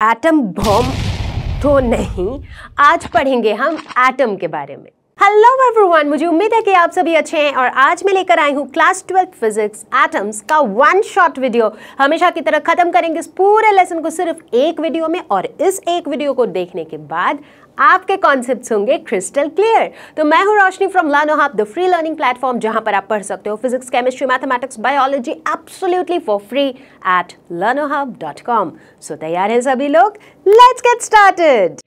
Atom bomb तो नहीं, आज पढ़ेंगे हम एटम के बारे में। हेलो एवरीवन मुझे उम्मीद है कि आप सभी अच्छे हैं और आज मैं लेकर आई हूँ क्लास ट्वेल्थ फिजिक्स एटम्स का वन शॉट वीडियो हमेशा की तरह खत्म करेंगे इस पूरे लेसन को सिर्फ़ एक वीडियो में और इस एक वीडियो को देखने के बाद आपके कॉन्सेप्ट्स होंगे क्रिस्टल क्लियर तो मैं हूँ Roshni from Learno hub the free learning platform जहाँ पर आप पढ़ सकते हो physics chemistry mathematics biology absolutely for free at Learno hub dot com so तैयार हैं सभी लोग? लेट्स गेट स्टार्टेड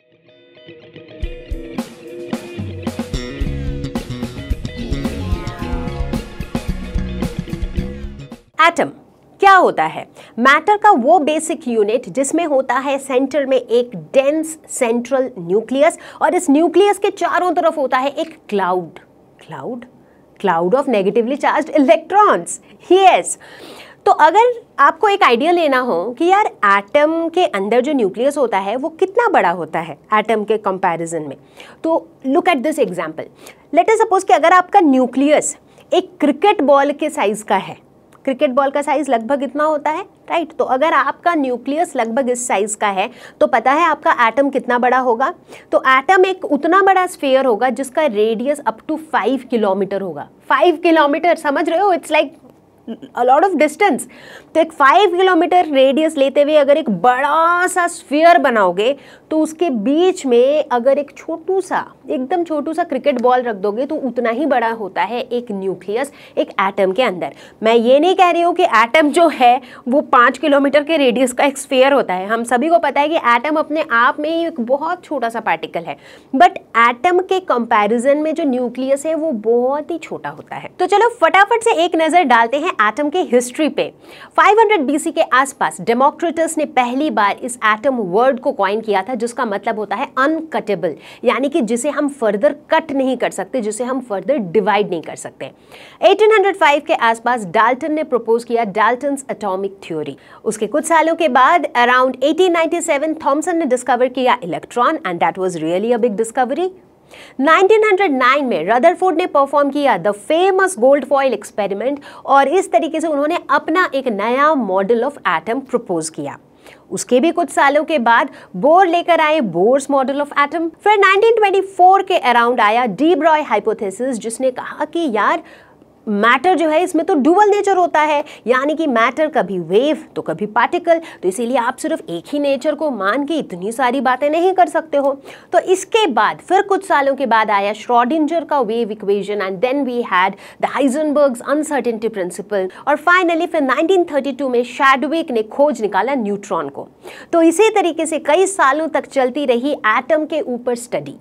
एटम क्या होता है? मैटर का वो बेसिक यूनिट जिसमें होता है सेंटर में एक डेंस सेंट्रल न्यूक्लियस और इस न्यूक्लियस के चारों तरफ़ होता है एक cloud cloud cloud of negatively charge electrons yes तो अगर आपको एक आइडिया लेना हो कि यार एटम के अंदर जो न्यूक्लियस होता है वो कितना बड़ा होता है एटम के कंपैरिजन में तो look at this example let us suppose कि अगर आपका न्यूक्लियस एक क्रिकेट बॉल के साइज़ का है क्रिकेट बॉल का साइज़ लगभग इतना होता है राइट तो अगर आपका न्यूक्लियस लगभग इस साइज़ का है तो पता है आपका एटम कितना बड़ा होगा? तो एटम एक उतना बड़ा स्फेयर होगा जिसका radius up to five kilometre होगा। फाइव किलोमीटर, समझ रहे हो? It's like lot of distance तो एक फाइव किलोमीटर रेडियस लेते हुए अगर एक बड़ा सा स्फीयर बनाओगे तो उसके बीच में अगर एक छोटू सा, एकदम छोटू सा क्रिकेट बॉल रख दोगे तो उतना ही बड़ा होता है एक न्यूक्लियस एक एटम के अंदर। मैं ये नहीं कह रही हूँ कि एटम जो है, वो पाँच किलोमीटर के रेडियस का एक स्फेयर होता है। हम सभी को पता है कि एटम अपने आप में ही एक बहुत छोटा सा पार्टिकल है। बट एटम के कंपैरिजन में जो न्यूक्लियस है, वो बहुत ही छोटा होता है। तो चलो फटाफट से एक नज़र डालते हैं एटम के हिस्ट्री पे। 500 बीसी के आसपास डेमोक्रेटस ने पहली बार इस एटम वर्ड को कॉइन किया था, जिसका मतलब होता है अनकटेबल यानी कि जिसे हम फर्दर कट नहीं कर सकते, जिसे हम फर्दर डिवाइड नहीं कर सकते। 1805 के आसपास डाल्टन ने प्रपोज किया डाल्टन एटॉमिक थ्योरी उसके कुछ सालों के बाद अराउंड 1897 थॉमसन ने डिस्कवर किया electron and that was really a big discovery 1909 में रदरफोर्ड ने परफॉर्म किया the famous gold foil experiment और इस तरीके से उन्होंने अपना एक नया मॉडल ऑफ़ एटम प्रपोज किया। उसके भी कुछ सालों के बाद बोर लेकर आए बोर्स मॉडल ऑफ़ एटम फिर 1924 के अराउंड आया डी ब्रॉय हाइपोथेसिस जिसने कहा कि यार मैटर जो है, इसमें तो डुअल नेचर होता है। यानी कि मैटर कभी वेव तो कभी पार्टिकल। तो इसीलिए आप सिर्फ़ एक ही नेचर को मान के इतनी सारी बातें नहीं कर सकते हो। तो इसके बाद, फिर कुछ सालों के बाद आया श्रॉडिंजर का wave equation and then we had the Heisenberg's uncertainty principle और फाइनली फिर 1932 में शैडविक ने खोज निकाला न्यूट्रॉन को। तो इसी तरीके से कई सालों तक चलती रही एटम के ऊपर स्टडी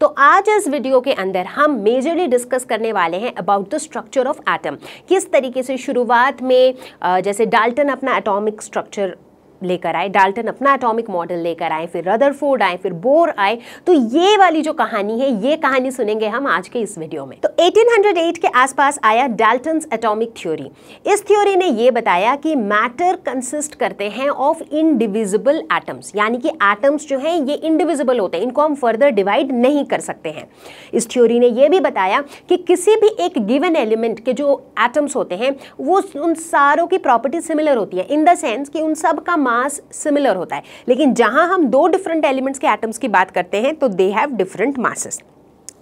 तो आज इस वीडियो के अंदर हम मेजरली डिस्कस करने वाले हैं about the structure of atom किस तरीके से शुरुआत में जैसे डाल्टन अपना एटॉमिक स्ट्रक्चर लेकर आए डाल्टन अपना एटॉमिक मॉडल लेकर आए, फिर रदरफोर्ड आए, फिर बोर आए। तो ये वाली जो कहानी है, ये कहानी सुनेंगे हम आज के इस वीडियो में। तो 1808 के आसपास आया डाल्टन एटॉमिक थ्योरी इस थ्योरी ने ये बताया कि मैटर कंसिस्ट करते हैं ऑफ़ इनडिविजिबल एटम्स यानी कि एटम्स जो हैं, ये इंडिविजिबल होते हैं, इनको हम फर्दर डिवाइड नहीं कर सकते हैं। इस थ्योरी ने यह भी बताया कि किसी भी एक गिवन एलिमेंट के जो एटम्स होते हैं, वो उन सारों की प्रॉपर्टी सिमिलर होती है इन द सेंस कि उन सब का मास सिमिलर होता है। लेकिन जहाँ हम दो डिफरेंट एलिमेंट्स के एटम्स की बात करते हैं तो दे हैव डिफरेंट मासेस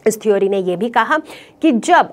इस थ्योरी ने यह भी कहा कि जब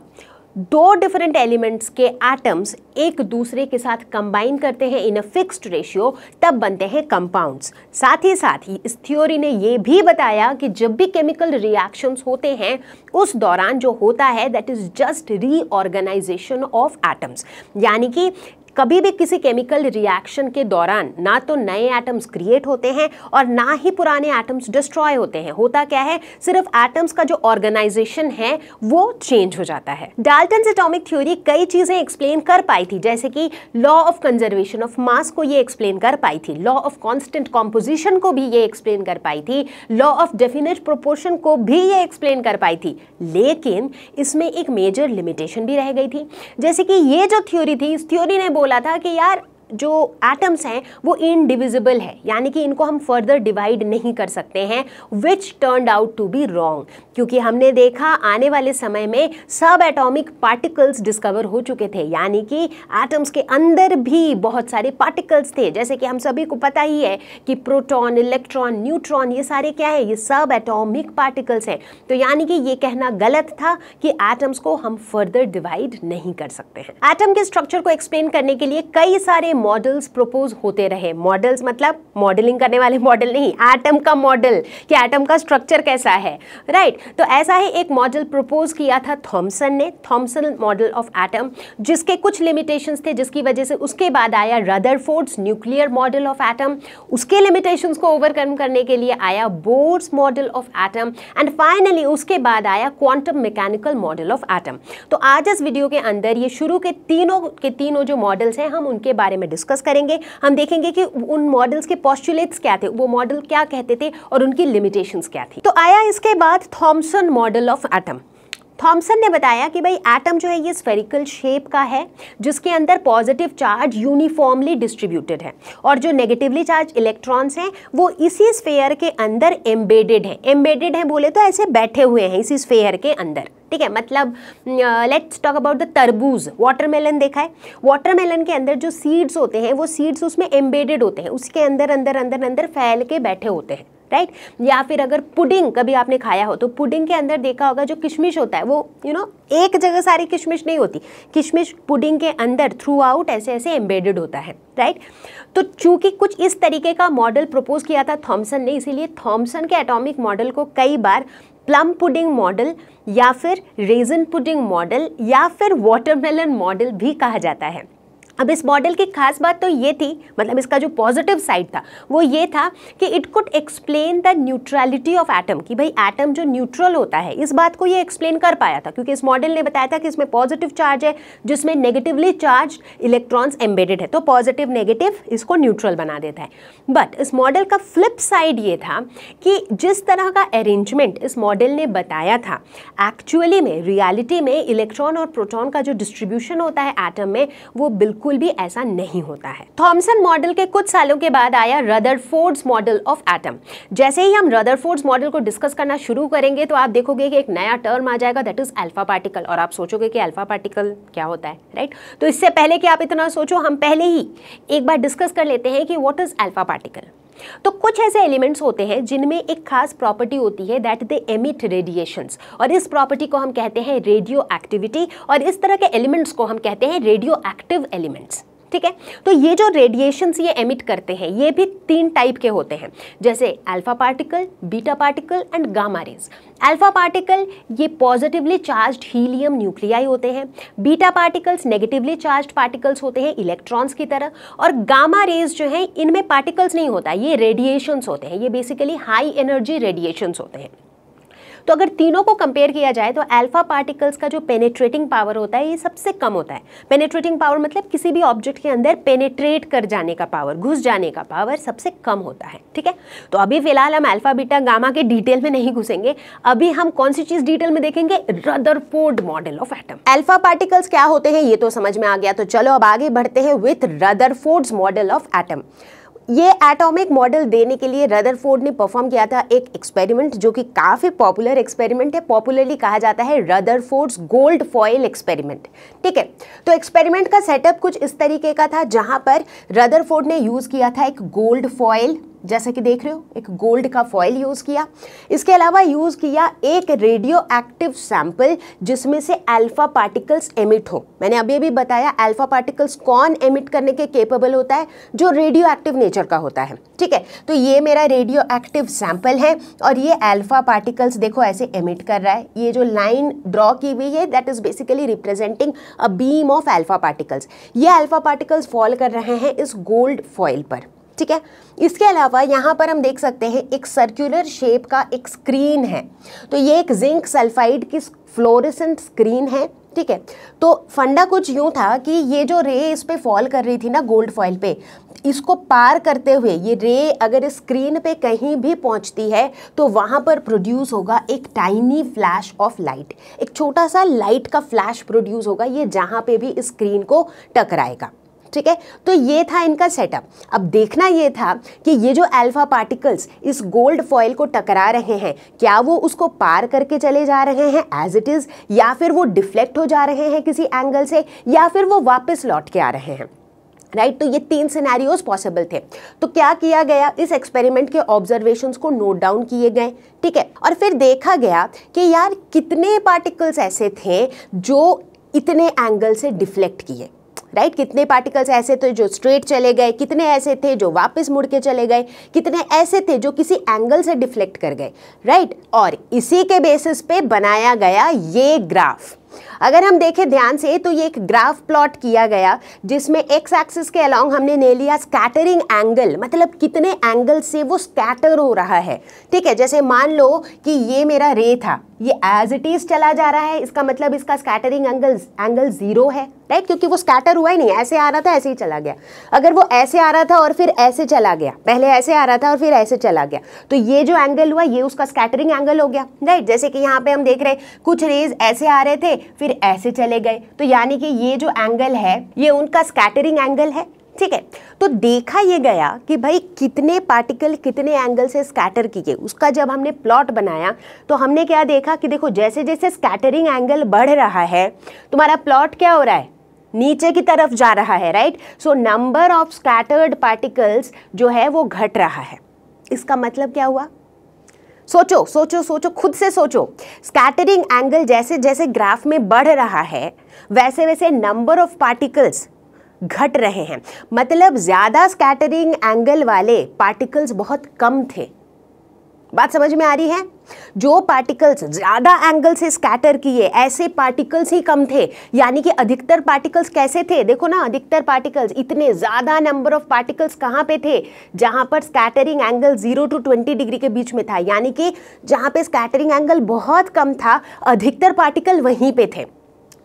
दो डिफरेंट एलिमेंट्स के एटम्स एक दूसरे के साथ कंबाइन करते हैं इन अ फिक्स्ड रेशियो तब बनते हैं कंपाउंड्स साथ ही साथ ही इस थ्योरी ने ये भी बताया कि जब भी केमिकल रिएक्शंस होते हैं, उस दौरान जो होता है that is just reorganisation of atoms यानी कि कभी भी किसी केमिकल रिएक्शन के दौरान ना तो नए एटम्स क्रिएट होते हैं और ना ही पुराने एटम्स डिस्ट्रॉय होते हैं। होता क्या है? सिर्फ़ एटम्स का जो ऑर्गेनाइजेशन है, वो चेंज हो जाता है। डाल्टन एटॉमिक थ्योरी कई चीज़ें एक्सप्लेन कर पाई थी। जैसे कि law of conservation of mass को ये एक्सप्लेन कर पाई थी। लॉ ऑफ़ कॉन्स्टेंट कॉम्पोजिशन को भी ये एक्सप्लेन कर पाई थी। लॉ ऑफ़ डेफिनेट प्रोपोर्शन को भी ये एक्सप्लेन कर पाई थी। लेकिन इसमें एक मेजर लिमिटेशन भी रह गई थी। जैसे कि ये जो थ्योरी थी, इस थ्योरी ने बोला था कि यार जो एटम्स हैं, वो इनडिविजिबल है। यानी कि इनको हम फर्दर डिवाइड नहीं कर सकते हैं which turn out to be wrong क्योंकि हमने देखा, आने वाले समय में सब एटॉमिक पार्टिकल्स डिस्कवर हो चुके थे। यानी कि एटम्स के अंदर भी बहुत सारे पार्टिकल्स थे। जैसे कि हम सभी को पता ही है कि प्रोटॉन इलेक्ट्रॉन न्यूट्रॉन ये सारे क्या है? ये सब एटॉमिक पार्टिकल्स हैं। तो यानी कि ये कहना गलत था कि एटम्स को हम फर्दर डिवाइड नहीं कर सकते हैं। एटम के स्ट्रक्चर को एक्सप्लेन करने के लिए कई सारे मॉडल्स प्रपोज होते रहे। मॉडल्स मतलब मॉडलिंग करने वाले मॉडल नहीं एटम का मॉडल कि एटम का स्ट्रक्चर कैसा है राइट right? तो ऐसा ही एक मॉडल प्रपोज किया था थॉमसन ने थॉमसन मॉडल ऑफ़ एटम जिसके कुछ लिमिटेशंस थे, जिसकी वजह से उसके बाद आया Rutherford's nuclear model of atom उसके लिमिटेशंस को ओवरकम करने के लिए आया Bohr's model of atom and finally उसके बाद आया quantum mechanical model of atom तो आज इस वीडियो के अंदर ये शुरू के तीनों के तीनों जो मॉडल्स हैं, हम उनके बारे में डिस्कस करेंगे। हम देखेंगे कि उन मॉडल्स के पॉस्टुलेट्स क्या थे, वो मॉडल क्या कहते थे और उनकी लिमिटेशंस क्या थी। तो आया इसके बाद Thomson model of atom Thomson ने बताया कि भाई एटम जो है, ये स्फेरिकल शेप का है, जिसके अंदर पॉजिटिव चार्ज यूनिफॉर्मली डिस्ट्रीब्यूटेड है। और जो नेगेटिवली चार्ज इलेक्ट्रॉन्स हैं, वो इसी स्फेयर के अंदर एम्बेडेड है। एम्बेडेड है बोले तो ऐसे बैठे हुए हैं इसी स्फेयर के अंदर। ठीक है? मतलब लेट्स टॉक अबाउट द तरबूज। वाटरमेलन देखा है? वाटरमेलन के अंदर जो सीड्स होते हैं, वो सीड्स उसमें एम्बेडेड होते हैं। उसके अंदर अंदर अंदर अंदर फैल के बैठे होते हैं। राइट? या फिर अगर पुडिंग कभी आपने खाया हो तो पुडिंग के अंदर देखा होगा जो किशमिश होता है वो यू you नो know, एक जगह सारी किशमिश नहीं होती। किशमिश पुडिंग के अंदर थ्रू आउट ऐसे ऐसे एम्बेडेड होता है राइट? तो चूँकि कुछ इस तरीके का मॉडल प्रपोज किया था थॉमसन ने इसीलिए थॉमसन के एटॉमिक मॉडल को कई बार प्लम पुडिंग मॉडल या फिर रेजन पुडिंग मॉडल या फिर वाटरमेलन मॉडल भी कहा जाता है। अब इस मॉडल की खास बात तो ये थी मतलब इसका जो पॉजिटिव साइड था, वो ये था कि it could explain the neutrality of atom कि भाई एटम जो न्यूट्रल होता है, इस बात को ये एक्सप्लेन कर पाया था, क्योंकि इस मॉडल ने बताया था कि इसमें पॉजिटिव चार्ज है, जिसमें नेगेटिवली चार्ज इलेक्ट्रॉन्स एम्बेडेड है तो पॉजिटिव नेगेटिव इसको न्यूट्रल बना देता है। बट इस मॉडल का फ्लिप साइड ये था कि जिस तरह का अरेंजमेंट इस मॉडल ने बताया था एक्चुअली में रियलिटी में इलेक्ट्रॉन और प्रोटॉन का जो डिस्ट्रीब्यूशन होता है एटम में, वो बिल्कुल बिल्कुल भी ऐसा नहीं होता है। थॉमसन मॉडल के कुछ सालों के बाद आया रदरफोर्ड्स मॉडल ऑफ़ एटम जैसे ही हम रदरफोर्ड्स मॉडल को डिस्कस करना शुरू करेंगे तो आप देखोगे कि एक नया टर्म आ जाएगा दैट इज़ अल्फ़ा पार्टिकल और आप सोचोगे कि अल्फ़ा पार्टिकल क्या होता है राइट right? तो इससे पहले कि आप इतना सोचो, हम पहले ही एक बार डिस्कस कर लेते हैं कि वॉट इज़ अल्फ़ा पार्टिकल तो कुछ ऐसे एलिमेंट्स होते हैं जिनमें एक खास प्रॉपर्टी होती है दैट दे एमिट रेडिएशंस और इस प्रॉपर्टी को हम कहते हैं रेडियो एक्टिविटी और इस तरह के एलिमेंट्स को हम कहते हैं रेडियो एक्टिव एलिमेंट्स ठीक है? तो ये जो रेडिएशंस ये एमिट करते हैं, ये भी तीन टाइप के होते हैं। जैसे alpha particle beta particle and gamma rays alpha particle ये पॉजिटिवली चार्ज्ड हीलियम न्यूक्लियाई होते हैं। Beta particles negatively charged particles होते हैं इलेक्ट्रॉन्स की तरह। और गामा रेज जो है, इनमें पार्टिकल्स नहीं होता, ये रेडिएशंस होते हैं। ये बेसिकली हाई एनर्जी रेडिएशंस होते हैं। तो अगर तीनों को कंपेयर किया जाए तो अल्फ़ा पार्टिकल्स का जो पेनेट्रेटिंग पावर होता है, ये सबसे कम होता है। पेनेट्रेटिंग पावर मतलब किसी भी ऑब्जेक्ट के अंदर पेनेट्रेट कर जाने का पावर घुस जाने का पावर सबसे कम होता है, ठीक है? तो अभी फ़िलहाल हम अल्फ़ा बीटा गामा के डिटेल में नहीं घुसेंगे। अभी हम कौन सी चीज़ डिटेल में देखेंगे? Rutherford model of atom alpha particles क्या होते हैं, ये तो समझ में आ गया। तो चलो अब आगे बढ़ते हैं with Rutherford's model of atom ये एटॉमिक मॉडल देने के लिए रदरफोर्ड ने परफॉर्म किया था एक एक्सपेरिमेंट जो कि काफ़ी पॉपुलर एक्सपेरिमेंट है। पॉपुलरली कहा जाता है रदरफोर्ड्स गोल्ड फॉयल एक्सपेरिमेंट ठीक है? तो एक्सपेरिमेंट का सेटअप कुछ इस तरीके का था जहाँ पर रदरफोर्ड ने यूज़ किया था एक गोल्ड फॉयल जैसा कि देख रहे हो, एक गोल्ड का फॉयल यूज़ किया। इसके अलावा यूज़ किया एक रेडियो एक्टिव सैंपल जिसमें से अल्फ़ा पार्टिकल्स एमिट हो। मैंने अभी अभी बताया अल्फ़ा पार्टिकल्स कौन एमिट करने के केपेबल होता है? जो रेडियो एक्टिव नेचर का होता है। ठीक है? तो ये मेरा रेडियो एक्टिव सैंपल है और ये अल्फ़ा पार्टिकल्स देखो ऐसे एमिट कर रहा है। ये जो लाइन ड्रॉ की हुई है that is basically representing a beam of alpha particles ये अल्फ़ा पार्टिकल्स फॉल कर रहे हैं इस गोल्ड फॉइल पर। ठीक है? इसके अलावा यहाँ पर हम देख सकते हैं, एक सर्कुलर शेप का एक स्क्रीन है। तो ये एक जिंक सल्फाइड की फ्लोरेसेंट स्क्रीन है, ठीक है? तो फंडा कुछ यूँ था कि ये जो रे इस पर फॉल कर रही थी ना गोल्ड फॉइल पे, इसको पार करते हुए, ये रे अगर स्क्रीन पे कहीं भी पहुँचती है तो वहाँ पर प्रोड्यूस होगा एक टाइनी फ्लैश ऑफ़ लाइट एक छोटा सा लाइट का फ्लैश प्रोड्यूस होगा ये जहाँ पे भी स्क्रीन को टकराएगा। ठीक है? तो ये था इनका सेटअप अब देखना ये था कि ये जो अल्फ़ा पार्टिकल्स इस गोल्ड फॉयल को टकरा रहे हैं, क्या वो उसको पार करके चले जा रहे हैं एज इट इज़ या फिर वो डिफ्लेक्ट हो जा रहे हैं किसी एंगल से, या फिर वो वापस लौट के आ रहे हैं? Right right? तो ये तीन सिनेरियोज पॉसिबल थे. तो क्या किया गया? इस एक्सपेरिमेंट के ऑब्जर्वेशंस को नोट डाउन किए गए, ठीक है? और फिर देखा गया कि यार कितने पार्टिकल्स ऐसे थे जो इतने एंगल से डिफ्लेक्ट किए। राइट? कितने पार्टिकल्स ऐसे थे जो स्ट्रेट चले गए, कितने ऐसे थे जो वापस मुड़ के चले गए, कितने ऐसे थे जो किसी एंगल से डिफ्लेक्ट कर गए राइट? और इसी के बेसिस पे बनाया गया ये ग्राफ अगर हम देखें ध्यान से तो ये एक ग्राफ प्लॉट किया गया, जिसमें एक्स एक्सिस के अलोंग हमने ले लिया स्कैटरिंग एंगल मतलब कितने एंगल से वो स्कैटर हो रहा है। ठीक है, जैसे मान लो कि ये मेरा रे था, ये एज इट इज़ चला जा रहा है, इसका मतलब इसका स्कैटरिंग एंगल एंगल ज़ीरो है राइट क्योंकि वो स्कैटर हुआ ही नहीं, ऐसे आ रहा था, ऐसे ही चला गया। अगर वो ऐसे आ रहा था और फिर ऐसे चला गया, पहले ऐसे आ रहा था और फिर ऐसे चला गया तो ये जो एंगल हुआ, ये उसका स्कैटरिंग एंगल हो गया राइट जैसे कि यहाँ पे हम देख रहे हैं, कुछ रेज ऐसे आ रहे थे फिर ऐसे चले गए। तो यानी कि ये जो एंगल है, ये उनका स्कैटरिंग एंगल है, ठीक है? तो देखा ये गया कि भाई कितने पार्टिकल कितने एंगल से स्कैटर किए। उसका जब हमने प्लॉट बनाया तो हमने क्या देखा कि देखो जैसे जैसे स्कैटरिंग एंगल बढ़ रहा है, तुम्हारा प्लॉट क्या हो रहा है? नीचे की तरफ़ जा रहा है right so number of scattered particles जो है, वो घट रहा है। इसका मतलब क्या हुआ? सोचो सोचो सोचो, खुद से सोचो। स्कैटरिंग एंगल जैसे जैसे ग्राफ में बढ़ रहा है, वैसे वैसे नंबर ऑफ़ पार्टिकल्स घट रहे हैं। मतलब ज़्यादा स्कैटरिंग एंगल वाले पार्टिकल्स बहुत कम थे। बात समझ में आ रही है? जो पार्टिकल्स ज़्यादा एंगल से स्कैटर किए, ऐसे पार्टिकल्स ही कम थे। यानी कि अधिकतर पार्टिकल्स कैसे थे? देखो ना, अधिकतर पार्टिकल्स इतने ज़्यादा नंबर ऑफ़ पार्टिकल्स कहाँ पे थे? जहाँ पर scattering angle zero to twenty degree के बीच में था। यानी कि जहाँ पे स्कैटरिंग एंगल बहुत कम था, अधिकतर पार्टिकल वहीं पे थे।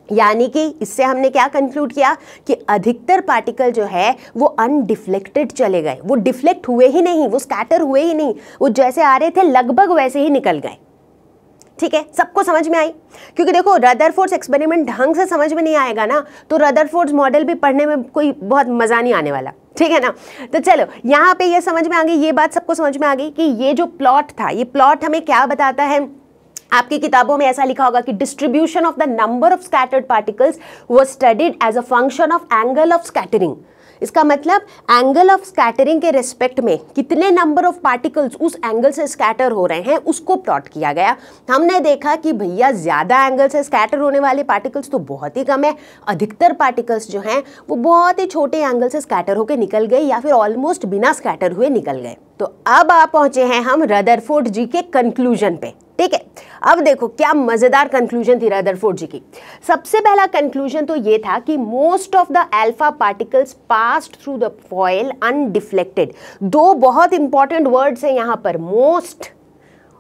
यानी कि इससे हमने क्या कंक्लूड किया कि अधिकतर पार्टिकल जो है, वो अनडिफ्लेक्टेड चले गए। वो डिफ्लेक्ट हुए ही नहीं, वो स्कैटर हुए ही नहीं। वो जैसे आ रहे थे, लगभग वैसे ही निकल गए। ठीक है? सबको समझ में आई? क्योंकि देखो रदरफोर्ड्स एक्सपेरिमेंट ढंग से समझ में नहीं आएगा ना तो रदरफोर्ड्स मॉडल भी पढ़ने में कोई बहुत मज़ा नहीं आने वाला। ठीक है ना? तो चलो, यहाँ पे ये समझ में आ गई, ये बात सबको समझ में आ गई कि ये जो प्लॉट था, ये प्लॉट हमें क्या बताता है? आपकी किताबों में ऐसा लिखा होगा कि distribution of the number of scattered particles वो studied as a function of angle of scattering इसका मतलब एंगल ऑफ़ स्कैटरिंग के रिस्पेक्ट में कितने नंबर ऑफ़ पार्टिकल्स उस एंगल से स्कैटर हो रहे हैं, उसको प्लॉट किया गया। हमने देखा कि भैया, ज़्यादा एंगल से स्कैटर होने वाले पार्टिकल्स तो बहुत ही कम है। अधिकतर पार्टिकल्स जो हैं, वो बहुत ही छोटे एंगल से स्कैटर होकर निकल गए या फिर ऑलमोस्ट बिना स्कैटर हुए निकल गए। तो अब आप पहुँचे हैं हम रदरफोर्ड जी के कंक्लूजन पे, ठीक है? अब देखो क्या मज़ेदार कंक्लूजन थी रदरफोर्ड जी की। सबसे पहला कंक्लूजन तो ये था कि most of the alpha particles passed through the foil undeflected दो बहुत इंपॉर्टेंट वर्ड्स हैं यहाँ पर मोस्ट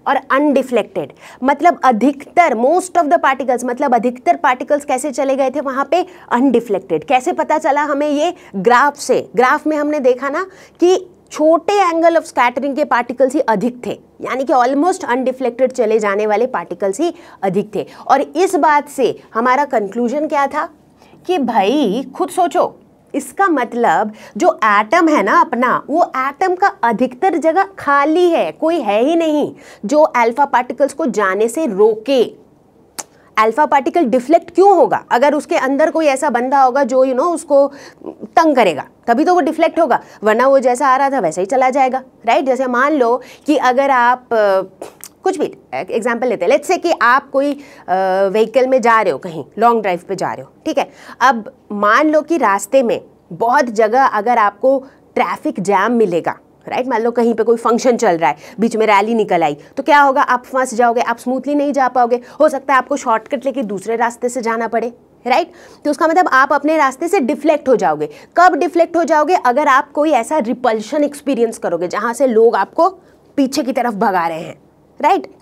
और अनडिफ्लेक्टेड मतलब अधिकतर मोस्ट ऑफ़ द पार्टिकल्स मतलब अधिकतर पार्टिकल्स कैसे चले गए थे वहाँ पे? अनडिफ्लेक्टेड कैसे पता चला हमें ये ग्राफ से? ग्राफ में हमने देखा ना कि छोटे एंगल ऑफ़ स्कैटरिंग के पार्टिकल्स ही अधिक थे। यानी कि ऑलमोस्ट अनडिफ्लेक्टेड चले जाने वाले पार्टिकल्स ही अधिक थे। और इस बात से हमारा कंक्लूजन क्या था? कि भाई, खुद सोचो, इसका मतलब जो एटम है ना अपना, वो एटम का अधिकतर जगह खाली है, कोई है ही नहीं, जो अल्फ़ा पार्टिकल्स को जाने से रोके। अल्फ़ा पार्टिकल डिफ्लेक्ट क्यों होगा? अगर उसके अंदर कोई ऐसा बंदा होगा जो यू you नो know, उसको तंग करेगा तभी तो वो डिफ्लेक्ट होगा वरना वो जैसा आ रहा था वैसा ही चला जाएगा राइट जैसे मान लो कि अगर आप कुछ भी एग्ज़ाम्पल लेते हैं। लेट्स से कि आप कोई व्हीकल में जा रहे हो कहीं लॉन्ग ड्राइव पे जा रहे हो ठीक है? अब मान लो कि रास्ते में बहुत जगह अगर आपको ट्रैफ़िक जैम मिलेगा राइट मान लो कहीं पे कोई फ़ंक्शन चल रहा है, बीच में रैली निकल आई तो क्या होगा? आप फंस जाओगे, आप स्मूथली नहीं जा पाओगे। हो सकता है आपको शॉर्टकट लेके दूसरे रास्ते से जाना पड़े राइट right? तो उसका मतलब आप अपने रास्ते से डिफ्लेक्ट हो जाओगे। कब डिफ्लेक्ट हो जाओगे? अगर आप कोई ऐसा रिपल्शन एक्सपीरियंस करोगे, जहाँ से लोग आपको पीछे की तरफ़ भगा रहे हैं राइट right?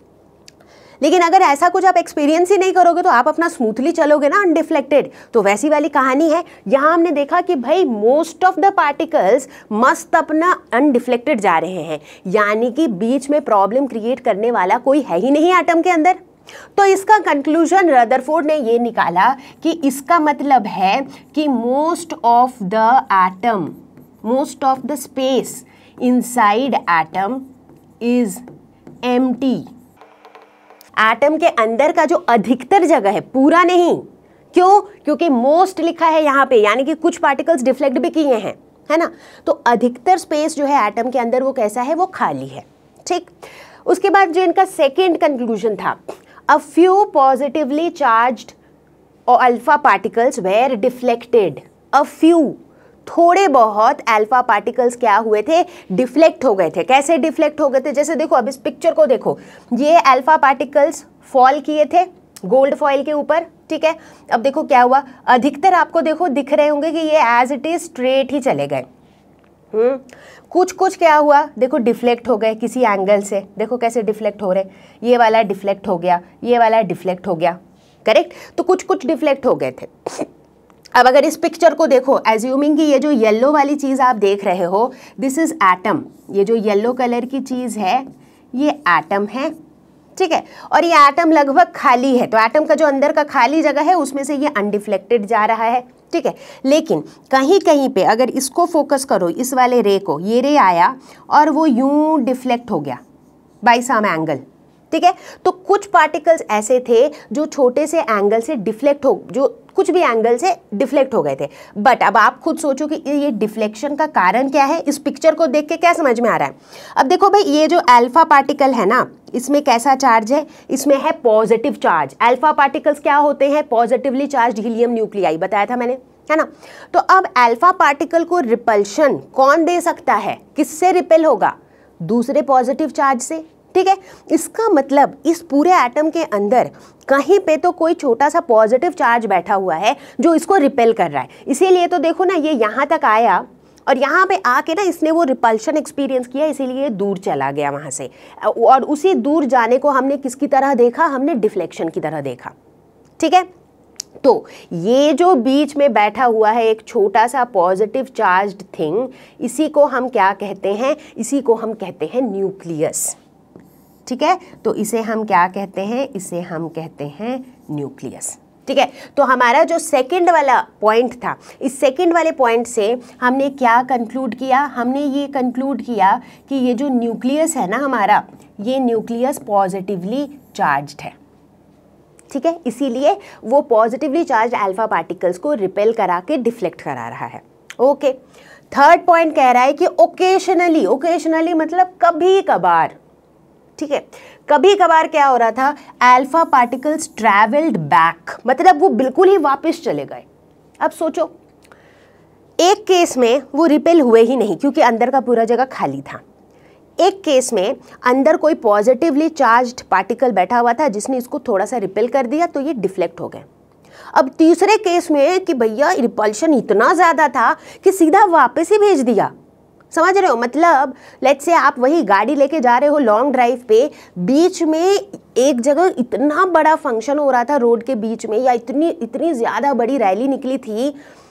लेकिन अगर ऐसा कुछ आप एक्सपीरियंस ही नहीं करोगे तो आप अपना स्मूथली चलोगे ना अनडिफ्लेक्टेड तो वैसी वाली कहानी है। यहाँ हमने देखा कि भाई मोस्ट ऑफ़ द पार्टिकल्स मस्त अपना अनडिफ्लेक्टेड जा रहे हैं। यानी कि बीच में प्रॉब्लम क्रिएट करने वाला कोई है ही नहीं एटम के अंदर। तो इसका कंक्लूजन रदरफोर्ड ने ये निकाला कि इसका मतलब है कि most of the atom most of the space inside atom is um atom के अंदर का जो अधिकतर जगह है, पूरा नहीं। क्यों? क्योंकि मोस्ट लिखा है यहाँ पे, यानी कि कुछ पार्टिकल्स डिफ्लेक्ट भी किए हैं, है ना? तो अधिकतर स्पेस जो है एटम के अंदर वो कैसा है? वो खाली है, ठीक? उसके बाद जो इनका सेकेंड कंक्लूजन था a few positively charged alpha particles were deflected a few थोड़े बहुत अल्फ़ा पार्टिकल्स क्या हुए थे? डिफ्लेक्ट हो गए थे। कैसे डिफ्लेक्ट हो गए थे? जैसे देखो, अब इस पिक्चर को देखो। ये अल्फ़ा पार्टिकल्स फॉल किए थे गोल्ड फॉइल के ऊपर, ठीक है? अब देखो क्या हुआ। अधिकतर आपको देखो, दिख रहे होंगे कि ये एज इट इज़ स्ट्रेट ही चले गए। हम्म? कुछ कुछ क्या हुआ? देखो डिफ्लेक्ट हो गए किसी एंगल से। देखो कैसे डिफ्लेक्ट हो रहे ये वाला डिफ्लेक्ट हो गया, ये वाला डिफ्लेक्ट हो गया। करेक्ट तो कुछ कुछ डिफ्लेक्ट हो गए थे। अब अगर इस पिक्चर को देखो एज्यूमिंग कि ये जो येलो वाली चीज़ आप देख रहे हो दिस इज़ एटम ये जो येलो कलर की चीज़ है, ये एटम है, ठीक है? और ये एटम लगभग खाली है तो एटम का जो अंदर का खाली जगह है, उसमें से ये अनडिफ्लेक्टेड जा रहा है, ठीक है? लेकिन कहीं कहीं पे अगर इसको फोकस करो, इस वाले रे को, ये रे आया और वो यूँ डिफ्लेक्ट हो गया बाई सम एंगल ठीक है? तो कुछ पार्टिकल्स ऐसे थे जो छोटे से एंगल से डिफ्लेक्ट हो, जो कुछ भी एंगल से डिफ्लेक्ट हो गए थे। बट अब आप खुद सोचो कि ये डिफ्लेक्शन का कारण क्या है? इस पिक्चर को देख के क्या समझ में आ रहा है? अब देखो भाई, ये जो अल्फ़ा पार्टिकल है ना, इसमें कैसा चार्ज है? इसमें है पॉजिटिव चार्ज अल्फ़ा पार्टिकल्स क्या होते हैं? पॉजिटिवली चार्ज हीलियम न्यूक्लियाई बताया था मैंने, है ना? तो अब अल्फ़ा पार्टिकल को रिपल्शन कौन दे सकता है? किससे रिपेल होगा? दूसरे पॉजिटिव चार्ज से? ठीक है? इसका मतलब इस पूरे एटम के अंदर कहीं पे तो कोई छोटा सा पॉजिटिव चार्ज बैठा हुआ है जो इसको रिपेल कर रहा है। इसीलिए तो देखो ना, ये यहाँ तक आया और यहाँ पे आके ना इसने वो रिपल्शन एक्सपीरियंस किया, इसीलिए दूर चला गया वहाँ से। और उसी दूर जाने को हमने किसकी तरह देखा? हमने डिफ्लेक्शन की तरह देखा। ठीक है? तो ये जो बीच में बैठा हुआ है, एक छोटा सा पॉजिटिव चार्ज्ड थिंग इसी को हम क्या कहते हैं? इसी को हम कहते हैं न्यूक्लियस ठीक है? तो इसे हम क्या कहते हैं? इसे हम कहते हैं न्यूक्लियस। ठीक है? तो हमारा जो सेकंड वाला पॉइंट था, इस सेकंड वाले पॉइंट से हमने क्या कंक्लूड किया? हमने ये कंक्लूड किया कि ये जो न्यूक्लियस है ना हमारा, ये न्यूक्लियस पॉजिटिवली चार्ज्ड है। ठीक है? इसीलिए वो पॉजिटिवली चार्ज अल्फ़ा पार्टिकल्स को रिपेल करा के डिफ्लेक्ट करा रहा है। ओके थर्ड पॉइंट कह रहा है कि ओकेशनली ओकेशनली मतलब कभी कभार ठीक है? कभी कभार क्या हो रहा था? अल्फ़ा पार्टिकल्स ट्रैवल्ड बैक मतलब वो बिल्कुल ही वापस चले गए। अब सोचो, एक केस में वो रिपेल हुए ही नहीं, क्योंकि अंदर का पूरा जगह खाली था। एक केस में अंदर कोई पॉजिटिवली चार्ज्ड पार्टिकल बैठा हुआ था, जिसने इसको थोड़ा सा रिपेल कर दिया तो ये डिफ्लेक्ट हो गए। अब तीसरे केस में कि भैया रिपल्शन इतना ज़्यादा था कि सीधा वापस ही भेज दिया। समझ रहे हो? मतलब लेट्स से आप वही गाड़ी लेके जा रहे हो लॉन्ग ड्राइव पे, बीच में एक जगह इतना बड़ा फ़ंक्शन हो रहा था रोड के बीच में, या इतनी इतनी ज़्यादा बड़ी रैली निकली थी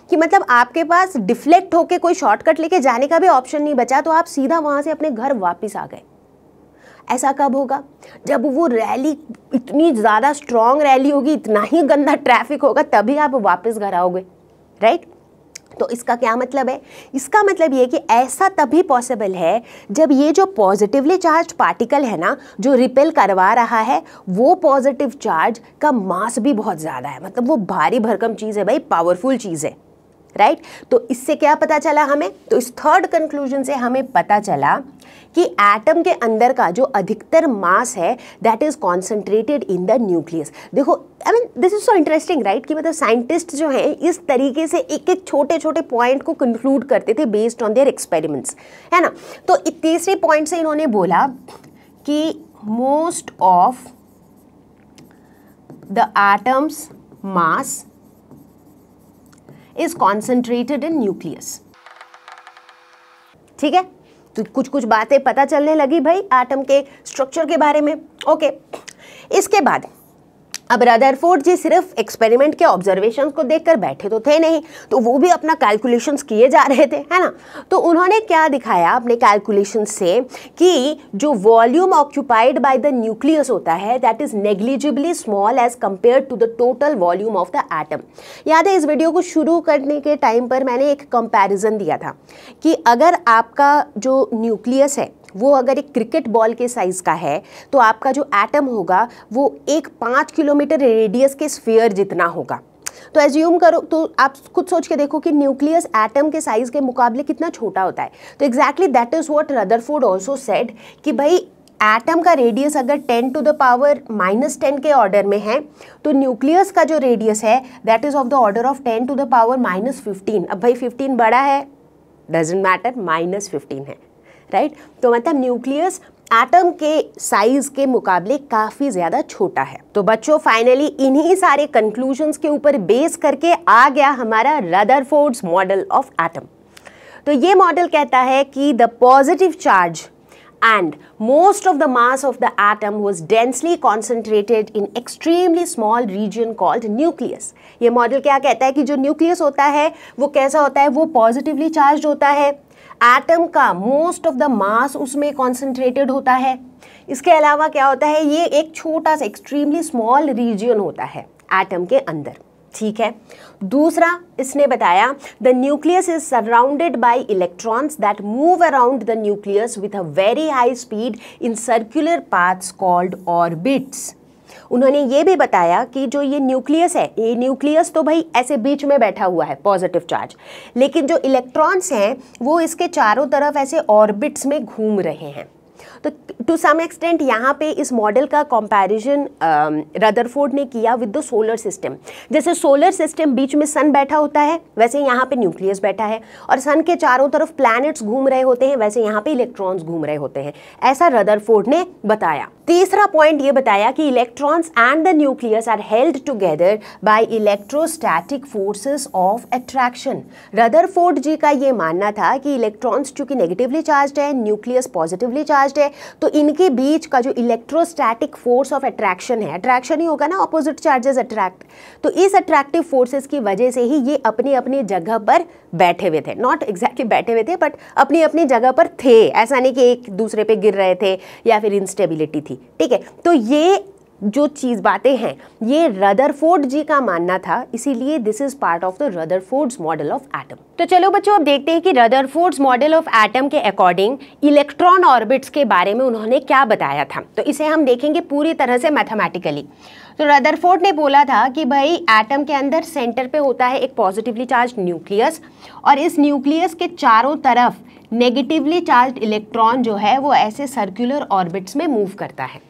कि मतलब आपके पास डिफ्लेक्ट होके कोई शॉर्टकट लेके जाने का भी ऑप्शन नहीं बचा तो आप सीधा वहाँ से अपने घर वापस आ गए। ऐसा कब होगा? जब वो रैली इतनी ज़्यादा स्ट्रॉन्ग रैली होगी, इतना ही गंदा ट्रैफ़िक होगा, तभी आप वापस घर आओगे राइट तो इसका क्या मतलब है? इसका मतलब ये कि ऐसा तभी पॉसिबल है जब ये जो पॉजिटिवली चार्ज पार्टिकल है ना, जो रिपेल करवा रहा है, वो पॉजिटिव चार्ज का मास भी बहुत ज़्यादा है। मतलब वो भारी भरकम चीज़ है भाई पावरफुल चीज़ है। Right right? तो इससे क्या पता चला हमें? तो इस थर्ड कंक्लूजन से हमें पता चला कि एटम के अंदर का जो अधिकतर मास है that is concentrated in the nucleus देखो I mean this is so interesting right कि मतलब साइंटिस्ट जो हैं, इस तरीके से एक एक छोटे छोटे पॉइंट को कंक्लूड करते थे बेस्ड ऑन देयर एक्सपेरिमेंट्स है ना? तो तीसरे पॉइंट से इन्होंने बोला कि most of the atom's mass is concentrated in nucleus ठीक है? तो कुछ कुछ बातें पता चलने लगी भाई आटम के स्ट्रक्चर के बारे में। ओके इसके बाद अब रदरफोर्ड जी सिर्फ़ एक्सपेरिमेंट के ऑब्जर्वेशन को देखकर बैठे तो थे नहीं तो वो भी अपना कैलकुलेशंस किए जा रहे थे, है ना? तो उन्होंने क्या दिखाया अपने कैलकुलेशन से कि जो volume occupied by the nucleus होता है that is negligibly small as compare to the total volume of the atom याद है, इस वीडियो को शुरू करने के टाइम पर मैंने एक कंपैरिजन दिया था कि अगर आपका जो न्यूक्लियस है वो अगर एक क्रिकेट बॉल के साइज़ का है तो आपका जो एटम होगा, वो एक पाँच किलोमीटर रेडियस के स्फीयर जितना होगा। तो एज्यूम करो तो आप खुद सोच के देखो कि न्यूक्लियस एटम के साइज़ के मुकाबले कितना छोटा होता है। तो exactly that is what Rutherford also said कि भाई एटम का रेडियस अगर 10 to the power minus ten के ऑर्डर में है तो न्यूक्लियस का जो रेडियस है that is of the order of 10 to the power minus fifteen अब भाई 15 बड़ा है डजेंट मैटर माइनस फिफ्टीन है। राइट? तो मतलब न्यूक्लियस एटम के साइज़ के मुकाबले काफ़ी ज़्यादा छोटा है। तो बच्चों फाइनली इन्हीं सारे कंक्लूजन्स के ऊपर बेस करके आ गया हमारा रदरफोर्ड्स मॉडल ऑफ़ एटम तो ये मॉडल कहता है कि the positive charge and most of the mass of the atom was densely concentrated in extremely small region called nucleus. ये मॉडल क्या कहता है कि जो न्यूक्लियस होता है, वो कैसा होता है? वो पॉजिटिवली चार्ज होता है। एटम का मोस्ट ऑफ़ द मास उसमें कॉन्सेंट्रेटेड होता है। इसके अलावा क्या होता है, ये एक छोटा सा एक्सट्रीमली स्मॉल रीजन होता है एटम के अंदर। ठीक है? दूसरा, इसने बताया the nucleus is surrounded by electrons that move around the nucleus with a very high speed in circular paths called orbits उन्होंने ये भी बताया कि जो ये न्यूक्लियस है, ये न्यूक्लियस तो भाई ऐसे बीच में बैठा हुआ है पॉजिटिव चार्ज लेकिन जो इलेक्ट्रॉन्स हैं, वो इसके चारों तरफ़ ऐसे ऑर्बिट्स में घूम रहे हैं. तो टू सम एक्सटेंट यहाँ पे इस मॉडल का कंपैरिजन रदरफोर्ड ने किया विद द सोलर सिस्टम जैसे सोलर सिस्टम बीच में सन बैठा होता है, वैसे यहाँ पे न्यूक्लियस बैठा है. और सन के चारों तरफ़ प्लैनेट्स घूम रहे होते हैं, वैसे यहाँ पे इलेक्ट्रॉन्स घूम रहे होते हैं. ऐसा रदरफोर्ड ने बताया. तीसरा पॉइंट ये बताया कि electrons and the nucleus are held together by electrostatic forces of attraction Rutherford ji का ये मानना था कि इलेक्ट्रॉन्स चूँकि नेगेटिवली चार्ज है न्यूक्लियस पॉजिटिवली चार्ज है तो इनके बीच का जो इलेक्ट्रोस्टैटिक फोर्स ऑफ़ अट्रैक्शन है अट्रैक्शन ही होगा ना ऑपोजिट चार्जेस अट्रैक्ट तो इस अट्रैक्टिव फोर्सेस की वजह से ही ये अपनी अपनी जगह पर बैठे हुए थे. नॉट एग्जैक्टली exactly बैठे हुए थे बट अपनी अपनी जगह पर थे. ऐसा नहीं कि एक दूसरे पे गिर रहे थे या फिर इंस्टेबिलिटी थी. ठीक है? तो ये जो चीज़ बातें हैं, ये रदरफोर्ड जी का मानना था, इसीलिए this is part of the Rutherford's model of atom तो चलो बच्चों, अब देखते हैं कि रदरफोर्ड्स मॉडल ऑफ़ एटम के अकॉर्डिंग इलेक्ट्रॉन ऑर्बिट्स के बारे में उन्होंने क्या बताया था। तो इसे हम देखेंगे पूरी तरह से मैथमेटिकली तो रदरफोर्ड ने बोला था कि भाई एटम के अंदर सेंटर पे होता है एक पॉजिटिवली चार्ज न्यूक्लियस और इस न्यूक्लियस के चारों तरफ़ नेगेटिवली चार्ज इलेक्ट्रॉन जो है, वो ऐसे सर्कुलर ऑर्बिट्स में मूव करता है।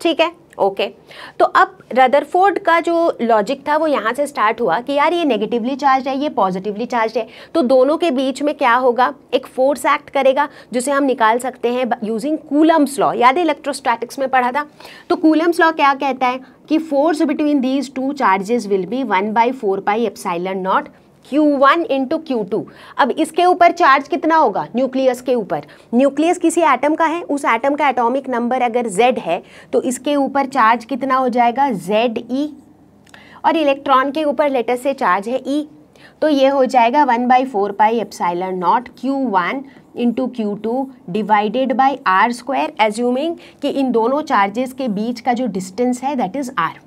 ठीक है? Okay okay. तो अब रदरफोर्ड का जो लॉजिक था, वो यहाँ से स्टार्ट हुआ कि यार ये नेगेटिवली चार्ज है, ये पॉजिटिवली चार्ज है। तो दोनों के बीच में क्या होगा? एक फोर्स एक्ट करेगा, जिसे हम निकाल सकते हैं यूजिंग कूलम्स लॉ याद इलेक्ट्रोस्टैटिक्स में पढ़ा था? तो कूलम्स लॉ क्या कहता है कि force between these two charges will be one by four pi epsilon naught Q1 one into Q अब इसके ऊपर चार्ज कितना होगा? न्यूक्लियस के ऊपर. न्यूक्लियस किसी एटम का है? उस एटम का एटॉमिक नंबर अगर Z है तो इसके ऊपर चार्ज कितना हो जाएगा? जेड ई और इलेक्ट्रॉन के ऊपर लेटर से चार्ज है ई तो ये हो जाएगा one by four pi epsilon naught Q one into Q two divided by R square assuming कि इन दोनों चार्जेस के बीच का जो डिस्टेंस है दैट इज़ आर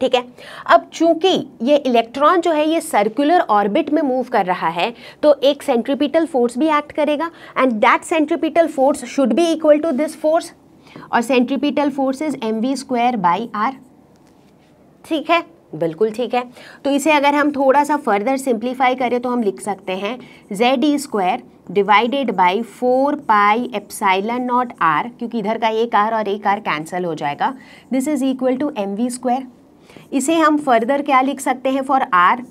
ठीक है? अब चूँकि ये इलेक्ट्रॉन जो है, ये सर्कुलर ऑर्बिट में मूव कर रहा है तो एक सेंट्रीपिटल फोर्स भी एक्ट करेगा and that centripetal force should be equal to this force और centripetal force is M V square by R ठीक है? बिल्कुल ठीक है। तो इसे अगर हम थोड़ा सा फर्दर सिंप्लीफाई करें तो हम लिख सकते हैं Z E square divided by four pi epsilon naught R क्योंकि इधर का एक आर और एक आर कैंसिल हो जाएगा। This is equal to M V square इसे हम फर्दर क्या लिख सकते हैं? फॉर आर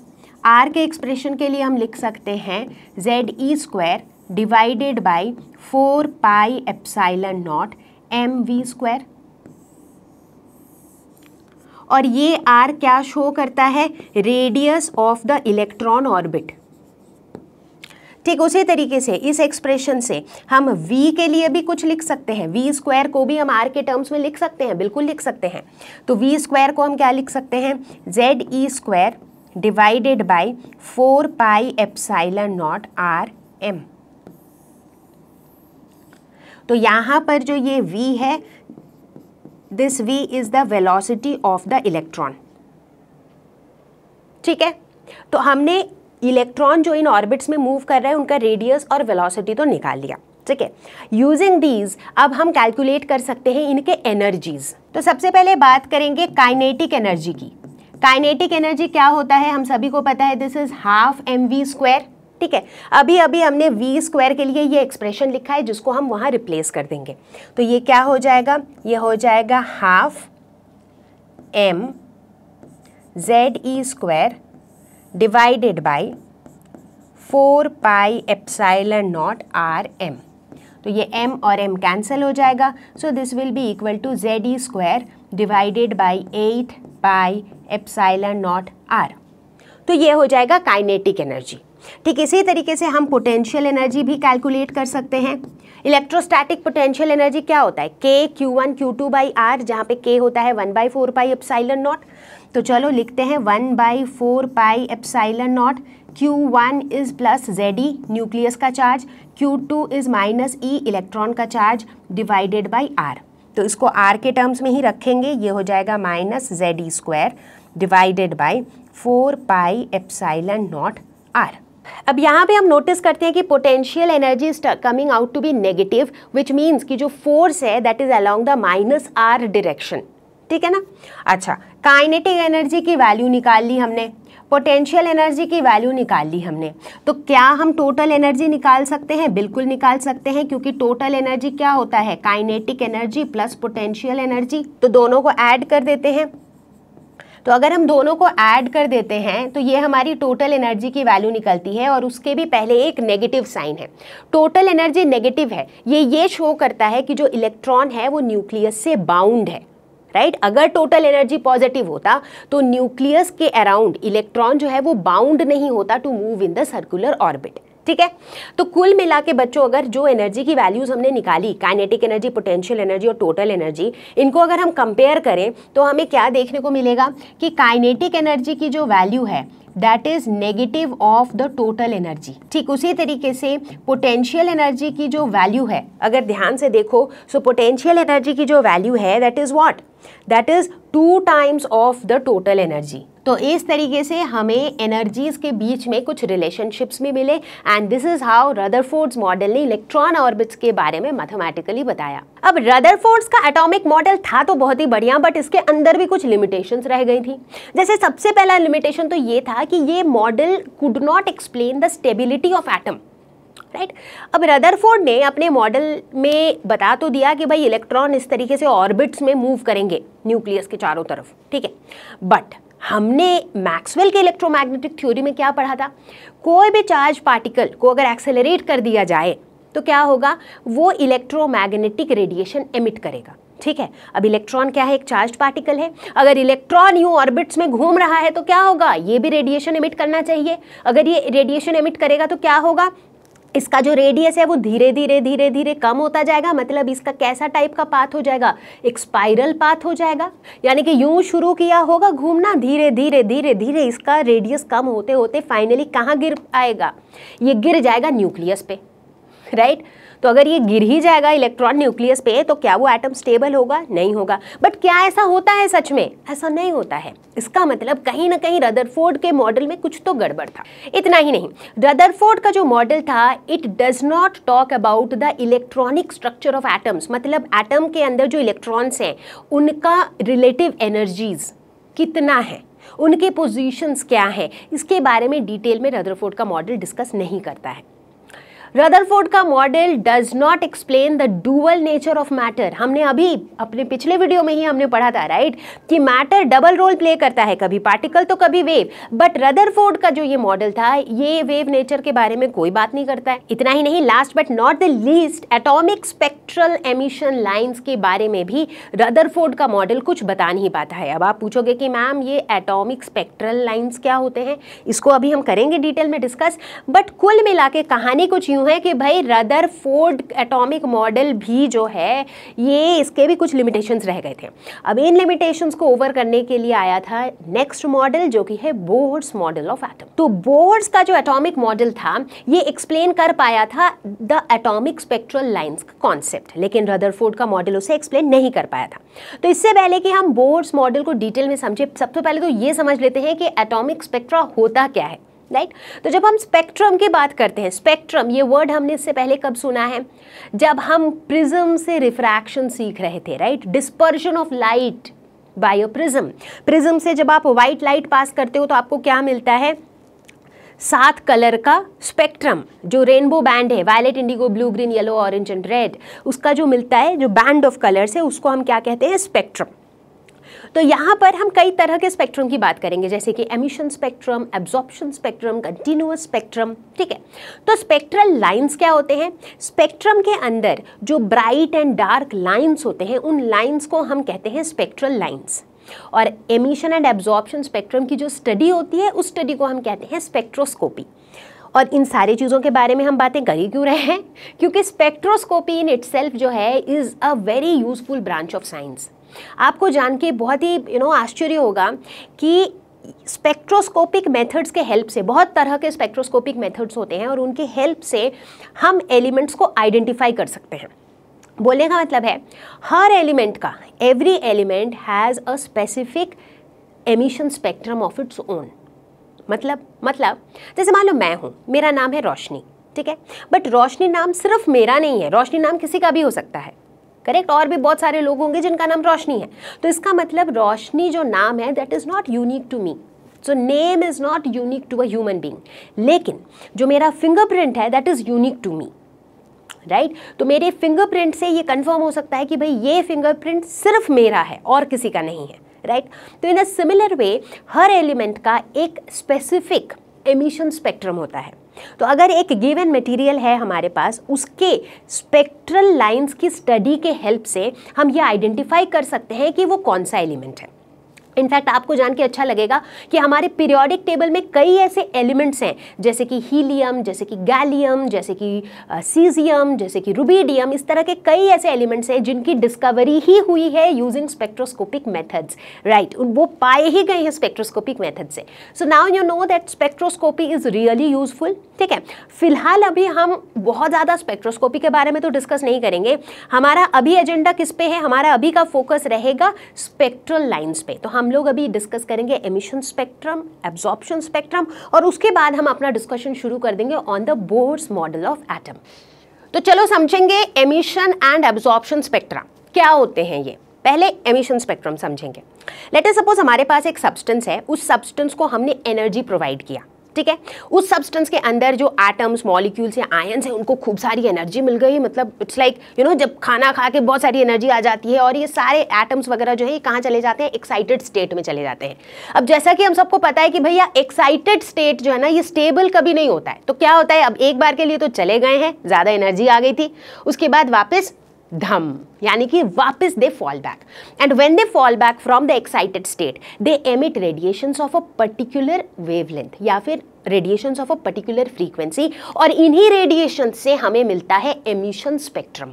आर के एक्सप्रेशन के लिए हम लिख सकते हैं Z E square divided by four pi epsilon naught M V square और ये आर क्या शो करता है? Radius of the electron orbit ठीक उसी तरीके से, इस एक्सप्रेशन से हम v के लिए भी कुछ लिख सकते हैं। V स्क्वायर को भी हम r के टर्म्स में लिख सकते हैं, बिल्कुल लिख सकते हैं। तो v स्क्वायर को हम क्या लिख सकते हैं? Z E square divided by four pi epsilon naught R M तो यहाँ पर जो ये v है this v is the velocity of the electron ठीक है? तो हमने इलेक्ट्रॉन जो इन ऑर्बिट्स में मूव कर रहे हैं, उनका रेडियस और वेलोसिटी तो निकाल लिया, ठीक है? यूजिंग दीज अब हम कैलकुलेट कर सकते हैं इनके एनर्जीज तो सबसे पहले बात करेंगे काइनेटिक एनर्जी की। काइनेटिक एनर्जी क्या होता है, हम सभी को पता है this is half M V square ठीक है? अभी अभी हमने वी स्क्वायर के लिए ये एक्सप्रेशन लिखा है, जिसको हम वहाँ रिप्लेस कर देंगे। तो ये क्या हो जाएगा? ये हो जाएगा half M Z E square divided by four pi epsilon naught R M तो ये m और m कैंसिल हो जाएगा। So this will be equal to Z E square divided by eight pi epsilon naught R तो ये हो जाएगा kinetic energy ठीक इसी तरीके से हम पोटेंशियल एनर्जी भी कैलकुलेट कर सकते हैं। इलेक्ट्रोस्टैटिक पोटेंशियल एनर्जी क्या होता है? K Q one Q two by R जहाँ पे के होता है one by four pi epsilon naught तो चलो लिखते हैं one by four pi epsilon naught. Q one is plus Z E, nucleus का charge. Q two is minus E, electron का चार्ज डिवाइडेड बाई आर। तो इसको आर के terms में ही रखेंगे, ये हो जाएगा minus Z E square divided by four pi epsilon naught R. अब यहाँ पे हम नोटिस करते हैं कि potential energy is coming out to be negative which means कि जो फोर्स है that is along the minus R direction ठीक है ना? अच्छा काइनेटिक एनर्जी की वैल्यू निकाल ली हमने पोटेंशियल एनर्जी की वैल्यू निकाल ली हमने। तो क्या हम टोटल एनर्जी निकाल सकते हैं? बिल्कुल निकाल सकते हैं, क्योंकि टोटल एनर्जी क्या होता है? Kinetic energy plus potential energy तो दोनों को ऐड कर देते हैं। तो अगर हम दोनों को ऐड कर देते हैं तो ये हमारी टोटल एनर्जी की वैल्यू निकलती है और उसके भी पहले एक नेगेटिव साइन है। टोटल एनर्जी नेगेटिव है। ये ये शो करता है कि जो इलेक्ट्रॉन है, वो न्यूक्लियस से बाउंड है। राइट? right? अगर टोटल एनर्जी पॉजिटिव होता तो न्यूक्लियस के अराउंड इलेक्ट्रॉन जो है वो बाउंड नहीं होता to move in the circular orbit ठीक है? तो कुल मिला के बच्चों, अगर जो एनर्जी की वैल्यूज़ हमने निकाली काइनेटिक एनर्जी पोटेंशियल एनर्जी और टोटल एनर्जी इनको अगर हम कंपेयर करें तो हमें क्या देखने को मिलेगा? कि काइनेटिक एनर्जी की जो वैल्यू है that is negative of the total energy ठीक, उसी तरीके से पोटेंशियल एनर्जी की जो वैल्यू है, अगर ध्यान से देखो सो पोटेंशियल एनर्जी की जो वैल्यू है that is what that is two times of the total energy तो इस तरीके से हमें एनर्जीज के बीच में कुछ रिलेशनशिप्स भी मिले and this is how Rutherford's model ने इलेक्ट्रॉन ऑर्बिट्स के बारे में मैथमेटिकली बताया। अब रदरफोर्ड्स का एटॉमिक मॉडल था तो बहुत ही बढ़िया बट इसके अंदर भी कुछ लिमिटेशंस रह गई थी। जैसे सबसे पहला लिमिटेशन तो ये था कि ये model could not explain the stability of atom right अब रदरफोर्ड ने अपने मॉडल में बता तो दिया कि भाई इलेक्ट्रॉन इस तरीके से ऑर्बिट्स में मूव करेंगे न्यूक्लियस के चारों तरफ़, ठीक है? बट हमने मैक्सवेल के इलेक्ट्रोमैग्नेटिक थ्योरी में क्या पढ़ा था? कोई भी चार्ज पार्टिकल को अगर एक्सेलरेट कर दिया जाए तो क्या होगा? वो इलेक्ट्रोमैग्नेटिक रेडिएशन एमिट करेगा, ठीक है? अब इलेक्ट्रॉन क्या है? एक चार्ज पार्टिकल है। अगर इलेक्ट्रॉन यूँ ऑर्बिट्स में घूम रहा है तो क्या होगा? ये भी रेडिएशन एमिट करना चाहिए। अगर ये रेडिएशन एमिट करेगा तो क्या होगा? इसका जो रेडियस है वो धीरे धीरे धीरे धीरे कम होता जाएगा। मतलब इसका कैसा टाइप का पाथ हो जाएगा? एक स्पाइरल पाथ हो जाएगा। यानी कि यूँ शुरू किया होगा घूमना, धीरे धीरे धीरे धीरे इसका रेडियस कम होते होते फाइनली कहाँ गिर आएगा? ये गिर जाएगा न्यूक्लियस पे राइट right? तो अगर ये गिर ही जाएगा इलेक्ट्रॉन न्यूक्लियस पे तो क्या वो एटम स्टेबल होगा? नहीं होगा। बट क्या ऐसा होता है सच में? ऐसा नहीं होता है। इसका मतलब कहीं ना कहीं रदरफोर्ड के मॉडल में कुछ तो गड़बड़ था। इतना ही नहीं। रदरफोर्ड का जो मॉडल था it does not talk about the electronic structure of atoms मतलब एटम के अंदर जो इलेक्ट्रॉन्स हैं, उनका रिलेटिव एनर्जीज कितना है? उनके पोजीशंस क्या हैं? इसके बारे में डिटेल में रदरफोर्ड का मॉडल डिस्कस नहीं करता है। रदरफोर्ड का model does not explain the dual nature of matter हमने अभी अपने पिछले वीडियो में ही हमने पढ़ा था राइट कि मैटर डबल रोल प्ले करता है कभी पार्टिकल तो कभी वेव बट रदरफोर्ड का जो ये मॉडल था, ये वेव नेचर के बारे में कोई बात नहीं करता है. इतना ही नहीं last but not the least atomic spectral emission lines के बारे में भी रदरफोर्ड का मॉडल कुछ बता नहीं पाता है. अब आप पूछोगे कि मैम ये एटॉमिक स्पेक्ट्रल लाइन्स क्या होते हैं? इसको अभी हम करेंगे डिटेल में डिस्कस बट कुल मिला के कहानी कुछ यूँ है कि भाई रदर फोर्ड एटॉमिक मॉडल भी जो है, ये इसके भी कुछ लिमिटेशंस रह गए थे। अब इन लिमिटेशंस को ओवर करने के लिए आया था नेक्स्ट मॉडल जो कि है बोर्ड्स मॉडल ऑफ़ एटम तो बोर्ड्स का जो एटॉमिक मॉडल था, ये एक्सप्लेन कर पाया था द एटॉमिक स्पेक्ट्रल लाइन्स का कॉन्सेप्ट लेकिन रदरफोर्ड का मॉडल उसे एक्सप्लेन नहीं कर पाया था। तो इससे पहले कि हम बोर्ड्स मॉडल को डिटेल में समझे, सबसे पहले तो ये समझ लेते हैं कि एटॉमिक स्पेक्ट्रा होता क्या है। राइट? तो जब हम स्पेक्ट्रम की बात करते हैं स्पेक्ट्रम ये वर्ड हमने इससे पहले कब सुना है? जब हम प्रिज्म से रिफ्रैक्शन सीख रहे थे right dispersion of light by prism prism से जब आप व्हाइट लाइट पास करते हो तो आपको क्या मिलता है? सात कलर का स्पेक्ट्रम जो रेनबो बैंड है violet indigo blue green yellow orange and red उसका जो मिलता है, जो बैंड ऑफ़ कलर्स है, उसको हम क्या कहते हैं? स्पेक्ट्रम तो यहाँ पर हम कई तरह के स्पेक्ट्रम की बात करेंगे, जैसे कि emission spectrum absorption spectrum continuous spectrum ठीक है? तो स्पेक्ट्रल लाइंस क्या होते हैं? स्पेक्ट्रम के अंदर जो ब्राइट एंड डार्क लाइंस होते हैं, उन लाइंस को हम कहते हैं स्पेक्ट्रल लाइंस और एमिशन एंड एब्जॉर्प्शन स्पेक्ट्रम की जो स्टडी होती है, उस स्टडी को हम कहते हैं स्पेक्ट्रोस्कोपी और इन सारी चीज़ों के बारे में हम बातें कर ही क्यों रहे हैं? क्योंकि स्पेक्ट्रोस्कोपी इन इट्सेल्फ जो है is a very useful branch of science आपको जान के बहुत ही यू नो आश्चर्य होगा कि स्पेक्ट्रोस्कोपिक मेथड्स के हेल्प से, बहुत तरह के स्पेक्ट्रोस्कोपिक मेथड्स होते हैं और उनके हेल्प से हम एलिमेंट्स को आइडेंटिफाई कर सकते हैं। बोलने का मतलब है, हर एलिमेंट का every element has a specific emission spectrum of its own मतलब मतलब जैसे मान लो मैं हूँ, मेरा नाम है रोशनी, ठीक है? बट रोशनी नाम सिर्फ़ मेरा नहीं है, रोशनी नाम किसी का भी हो सकता है। करेक्ट और भी बहुत सारे लोग होंगे जिनका नाम रोशनी है। तो इसका मतलब रोशनी जो नाम है that is not unique to me so name is not unique to a human being लेकिन जो मेरा फिंगरप्रिंट है that is unique to me right right? तो मेरे फिंगरप्रिंट से ये कंफर्म हो सकता है कि भाई ये फिंगरप्रिंट सिर्फ़ मेरा है और किसी का नहीं है। Right right? तो इन a similar way her element का एक स्पेसिफिक एमिशन स्पेक्ट्रम होता है। तो अगर एक गिवन मटेरियल है हमारे पास, उसके स्पेक्ट्रल लाइंस की स्टडी के हेल्प से हम ये आइडेंटिफाई कर सकते हैं कि वो कौन सा एलिमेंट है। इनफैक्ट आपको जान के अच्छा लगेगा कि हमारे पीरियोडिक टेबल में कई ऐसे एलिमेंट्स हैं, जैसे कि हीलियम जैसे कि गैलियम जैसे कि सीजियम जैसे कि रुबीडियम इस तरह के कई ऐसे एलिमेंट्स हैं जिनकी डिस्कवरी ही हुई है यूजिंग स्पेक्ट्रोस्कोपिक मेथड्स राइट वो पाए ही गए हैं स्पेक्ट्रोस्कोपिक मेथड से। So now you know that spectroscopy is really useful ठीक है? फ़िलहाल अभी हम बहुत ज़्यादा स्पेक्ट्रोस्कोपी के बारे में तो डिस्कस नहीं करेंगे। हमारा अभी एजेंडा किस पे है? हमारा अभी का फोकस रहेगा स्पेक्ट्रल लाइन्स पे। तो हम लोग अभी डिस्कस करेंगे एमिशन स्पेक्ट्रम एब्जॉर्प्शन स्पेक्ट्रम और उसके बाद हम अपना डिस्कशन शुरू कर देंगे on the Bohr's model of atom तो चलो समझेंगे एमिशन एंड एब्जॉर्प्शन स्पेक्ट्रम क्या होते हैं ये? पहले एमिशन स्पेक्ट्रम समझेंगे। लेट सपोज़ हमारे पास एक सब्सटेंस है। उस सब्सटेंस को हमने एनर्जी प्रोवाइड किया। ठीक है? उस सब्सटेंस के अंदर जो एटम्स मॉलिक्यूल्स या आयंस हैं, उनको खूब सारी एनर्जी मिल गई। मतलब इट्स लाइक यू नो जब खाना खा के बहुत सारी एनर्जी आ जाती है और ये सारे एटम्स वगैरह जो है, ये कहाँ चले जाते हैं? एक्साइटेड स्टेट में चले जाते हैं। अब जैसा कि हम सबको पता है कि भैया एक्साइटेड स्टेट जो है ना, ये स्टेबल कभी नहीं होता है। तो क्या होता है? अब एक बार के लिए तो चले गए हैं, ज़्यादा एनर्जी आ गई थी। उसके बाद वापस धम, यानी कि वापस they fall back and when they fall back from the excited state they emit radiations of a particular wavelength या फिर radiations of a particular frequency और इन्हीं रेडिएशन से हमें मिलता है एमिशन स्पेक्ट्रम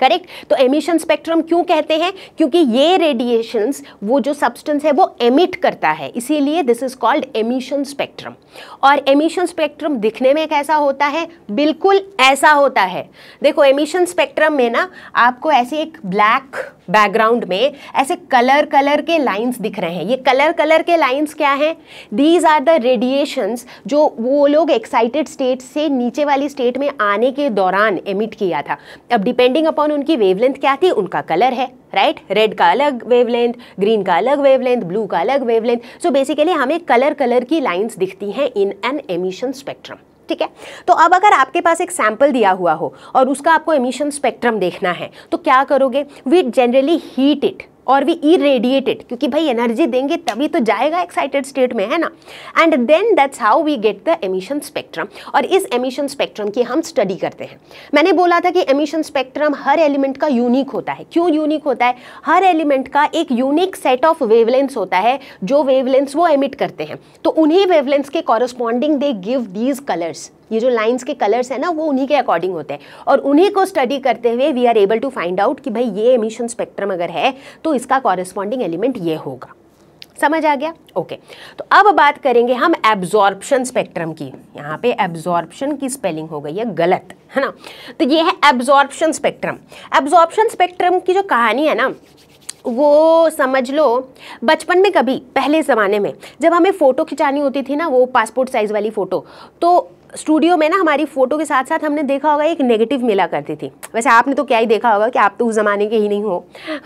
करेक्ट तो एमिशन स्पेक्ट्रम क्यों कहते हैं? क्योंकि ये रेडिएशंस वो जो सब्सटेंस है, वो एमिट करता है। इसीलिए this is called emission spectrum और एमिशन स्पेक्ट्रम दिखने में कैसा होता है? बिल्कुल ऐसा होता है। देखो एमिशन स्पेक्ट्रम में ना आपको ऐसे एक ब्लैक बैकग्राउंड में ऐसे कलर कलर के लाइंस दिख रहे हैं। ये कलर कलर के लाइंस क्या हैं? दीज आर द रेडिएशंस जो वो लोग एक्साइटेड स्टेट से नीचे वाली स्टेट में आने के दौरान एमिट किया था। अब डिपेंडिंग अपॉन उनकी वेवलेंथ क्या थी? उनका कलर है राइट right? रेड का अलग वेवलेंथ ग्रीन का अलग वेवलेंथ ब्लू का अलग वेवलेंथ सो बेसिकली हमें कलर कलर की लाइंस दिखती हैं इन एन एमिशन स्पेक्ट्रम ठीक है? तो अब अगर आपके पास एक सैंपल दिया हुआ हो और उसका आपको एमिशन स्पेक्ट्रम देखना है तो क्या करोगे? वी जनरली हीट इट और वी इरेडिएटेड क्योंकि भाई एनर्जी देंगे तभी तो जाएगा एक्साइटेड स्टेट में, है ना? And then that's how we get the emission spectrum और इस एमिशन स्पेक्ट्रम की हम स्टडी करते हैं। मैंने बोला था कि एमिशन स्पेक्ट्रम हर एलिमेंट का यूनिक होता है। क्यों यूनिक होता है? हर एलिमेंट का एक यूनिक सेट ऑफ़ वेवलेंस होता है, जो वेवलेंस वो एमिट करते हैं। तो उन्हीं वेवलेंस के corresponding they give these colours ये जो लाइंस के कलर्स है ना, वो उन्हीं के अकॉर्डिंग होते हैं। और उन्हीं को स्टडी करते हुए we are able to find out कि भाई ये एमिशन स्पेक्ट्रम अगर है तो इसका कॉरेस्पॉन्डिंग एलिमेंट ये होगा। समझ आ गया? Okay okay. तो अब बात करेंगे हम एब्जॉर्प्शन स्पेक्ट्रम की। यहाँ पे एब्जॉर्प्शन की स्पेलिंग हो गई है, गलत, है ना? तो ये है एब्जॉर्प्शन स्पेक्ट्रम एब्जॉर्प्शन स्पेक्ट्रम की जो कहानी है ना, वो समझ लो, बचपन में कभी, पहले ज़माने में, जब हमें फ़ोटो खिंचानी होती थी ना, वो पासपोर्ट साइज़ वाली फ़ोटो तो स्टूडियो में ना हमारी फ़ोटो के साथ साथ हमने देखा होगा एक नेगेटिव मिला करती थी। वैसे आपने तो क्या ही देखा होगा कि आप तो उस ज़माने के ही नहीं हो।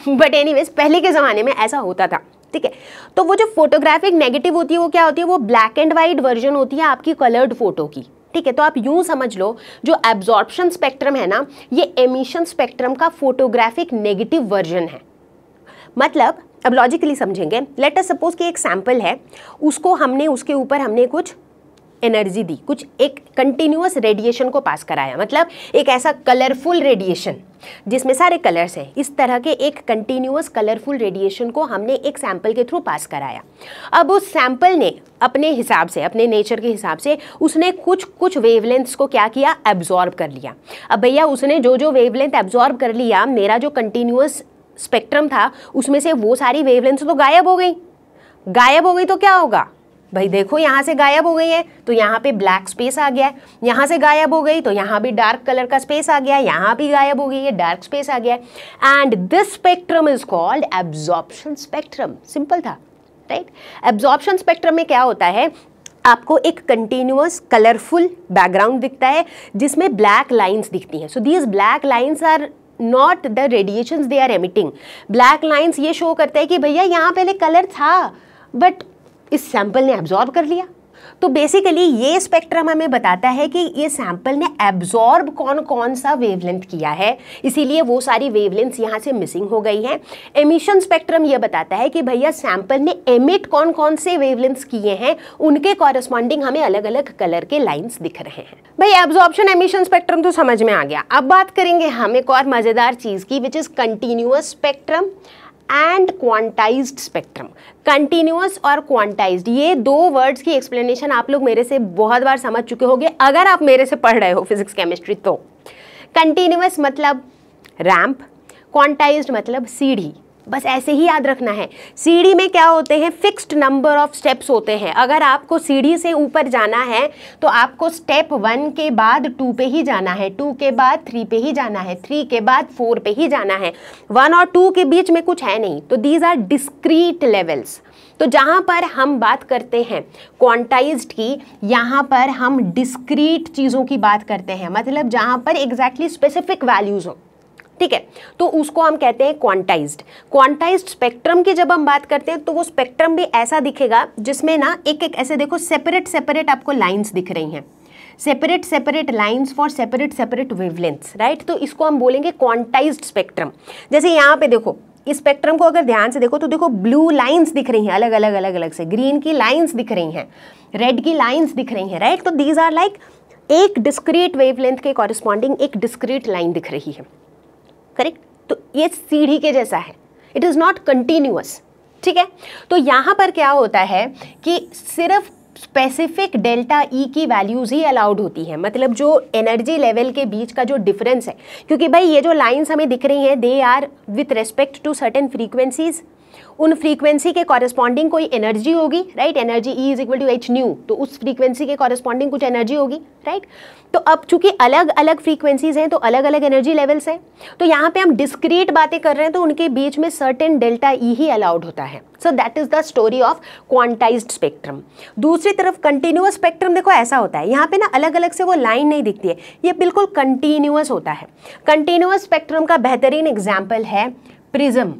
बट एनी पहले के ज़माने में ऐसा होता था, ठीक है? तो वो जो फोटोग्राफिक नेगेटिव होती है, वो क्या होती है? वो ब्लैक एंड वाइट वर्जन होती है आपकी कलर्ड फ़ोटो की, ठीक है? तो आप यूँ समझ लो, जो एब्जॉर्प्शन स्पेक्ट्रम है ना, ये एमिशन स्पेक्ट्रम का फोटोग्राफिक नेगेटिव वर्जन है। मतलब अब लॉजिकली समझेंगे लेट अस सपोज़ कि एक सैंपल है, उसको हमने, उसके ऊपर हमने कुछ एनर्जी दी। कुछ एक कंटिन्यूस रेडिएशन को पास कराया। मतलब एक ऐसा कलरफुल रेडिएशन जिसमें सारे कलर्स हैं। इस तरह के एक कंटिन्यूस कलरफुल रेडिएशन को हमने एक सैंपल के थ्रू पास कराया। अब उस सैंपल ने अपने हिसाब से, अपने नेचर के हिसाब से उसने कुछ कुछ वेवलेंथ्स को क्या किया? एब्जॉर्ब कर लिया। अब भैया, उसने जो जो वेवलेंथ एब्जॉर्ब कर लिया, मेरा जो कंटिन्यूस स्पेक्ट्रम था, उसमें से वो सारी वेवलेंथ तो गायब हो गई। गायब हो गई तो क्या होगा? भाई देखो, यहाँ से गायब हो गई है तो यहाँ पे ब्लैक स्पेस आ गया है। यहाँ से गायब हो गई तो यहाँ भी डार्क कलर का स्पेस आ गया यहाँ भी गायब हो गई है डार्क स्पेस आ गया and this spectrum is called absorption spectrum simple था राइट एब्जॉर्प्शन स्पेक्ट्रम में क्या होता है? आपको एक कंटिन्यूस कलरफुल बैकग्राउंड दिखता है, जिसमें ब्लैक लाइंस दिखती हैं। So these black lines are not the radiation they are emitting black lines ये शो करते हैं कि भैया, यहाँ पहले कलर था बट इस सैंपल ने एब्जॉर्ब कर लिया। तो बेसिकली ये स्पेक्ट्रम हमें बताता है कि ये सैंपल ने एब्जॉर्ब कौन कौन सा वेवलेंथ किया है। इसीलिए वो सारी वेवलेंथ यहाँ से मिसिंग हो गई हैं। एमिशन स्पेक्ट्रम ये बताता है कि भैया सैंपल ने एमिट कौन कौन से वेवलेंथ्स किए हैं। उनके कॉरेस्पॉन्डिंग हमें अलग अलग कलर के लाइन्स दिख रहे हैं। भाई एब्जॉर्प्शन एमिशन स्पेक्ट्रम तो समझ में आ गया। अब बात करेंगे हम एक और मज़ेदार चीज़ की which is continuous spectrum and quantized spectrum continuous और क्वांटाइज्ड ये दो वर्ड्स की एक्सप्लेनेशन आप लोग मेरे से बहुत बार समझ चुके होंगे, अगर आप मेरे से पढ़ रहे हो फिजिक्स केमिस्ट्री तो। कंटिन्यूस मतलब रैम्प क्वांटाइज्ड मतलब सीढ़ी। बस ऐसे ही याद रखना है। सीढ़ी में क्या होते हैं? फिक्स्ड नंबर ऑफ़ स्टेप्स होते हैं। अगर आपको सीढ़ी से ऊपर जाना है तो आपको स्टेप वन के बाद टू पे ही जाना है। टू के बाद थ्री पे ही जाना है। थ्री के बाद फोर पे ही जाना है। वन और टू के बीच में कुछ है नहीं। तो दीज आर डिस्क्रीट लेवल्स तो जहाँ पर हम बात करते हैं क्वांटाइज्ड की, यहाँ पर हम डिस्क्रीट चीज़ों की बात करते हैं। मतलब जहाँ पर एग्जैक्टली स्पेसिफिक वैल्यूज़ हो। ठीक है? तो उसको हम कहते हैं क्वांटाइज्ड क्वांटाइज्ड स्पेक्ट्रम की जब हम बात करते हैं तो वो स्पेक्ट्रम भी ऐसा दिखेगा, जिसमें ना एक एक ऐसे देखो सेपरेट सेपरेट आपको लाइन्स दिख रही हैं. Separate separate lines for separate separate wavelengths right तो इसको हम बोलेंगे क्वांटाइज्ड स्पेक्ट्रम जैसे यहाँ पे देखो, इस स्पेक्ट्रम को अगर ध्यान से देखो तो देखो ब्लू लाइंस दिख रही हैं, अलग अलग अलग अलग से. ग्रीन की लाइंस दिख रही हैं रेड की लाइंस दिख रही हैं राइट तो दीज आर लाइक एक डिस्क्रीट वेवलेंथ के कॉरिस्पॉन्डिंग एक डिस्क्रीट लाइन दिख रही है. करेक्ट तो ये सीढ़ी के जैसा है। इट इज़ नॉट कंटिन्यूस ठीक है? तो यहाँ पर क्या होता है कि सिर्फ़ स्पेसिफिक डेल्टा ई की वैल्यूज़ ही अलाउड होती है। मतलब जो एनर्जी लेवल के बीच का जो डिफरेंस है। क्योंकि भाई, ये जो लाइंस हमें दिख रही हैं they are with respect to certain frequencies उन फ्रीक्वेंसी के कॉरेस्पॉन्डिंग कोई एनर्जी होगी right energy E is equal to H nu तो उस फ्रीक्वेंसी के कॉरेस्पॉन्डिंग कुछ एनर्जी होगी राइट तो अब चूँकि अलग अलग फ्रीक्वेंसीज हैं तो अलग अलग एनर्जी लेवल्स हैं तो यहाँ पे हम डिस्क्रीट बातें कर रहे हैं तो उनके बीच में सर्टेन डेल्टा ई ही अलाउड होता है। So that is the story of quantize spectrum दूसरी तरफ़ कंटिन्यूस स्पेक्ट्रम देखो, ऐसा होता है। यहाँ पे ना अलग अलग से वो लाइन नहीं दिखती है, ये बिल्कुल कंटिन्यूस होता है। कंटिन्यूस स्पेक्ट्रम का बेहतरीन एग्ज़ाम्पल है प्रिज्म।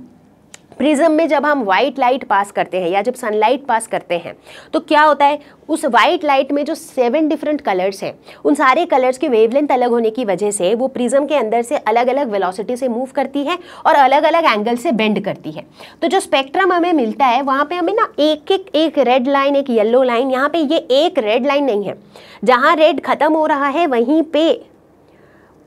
प्रिज्म में जब हम व्हाइट लाइट पास करते हैं या जब सनलाइट पास करते हैं तो क्या होता है? उस वाइट लाइट में जो सेवन डिफरेंट कलर्स हैं, उन सारे कलर्स के वेवलेंथ अलग होने की वजह से वो प्रिज्म के अंदर से अलग अलग वेलोसिटी से मूव करती है और अलग अलग एंगल से बेंड करती है। तो जो स्पेक्ट्रम हमें मिलता है, वहाँ पे हमें ना एक एक एक रेड लाइन एक येलो लाइन यहाँ पे ये एक रेड लाइन नहीं है। जहाँ रेड खत्म हो रहा है, वहीं पे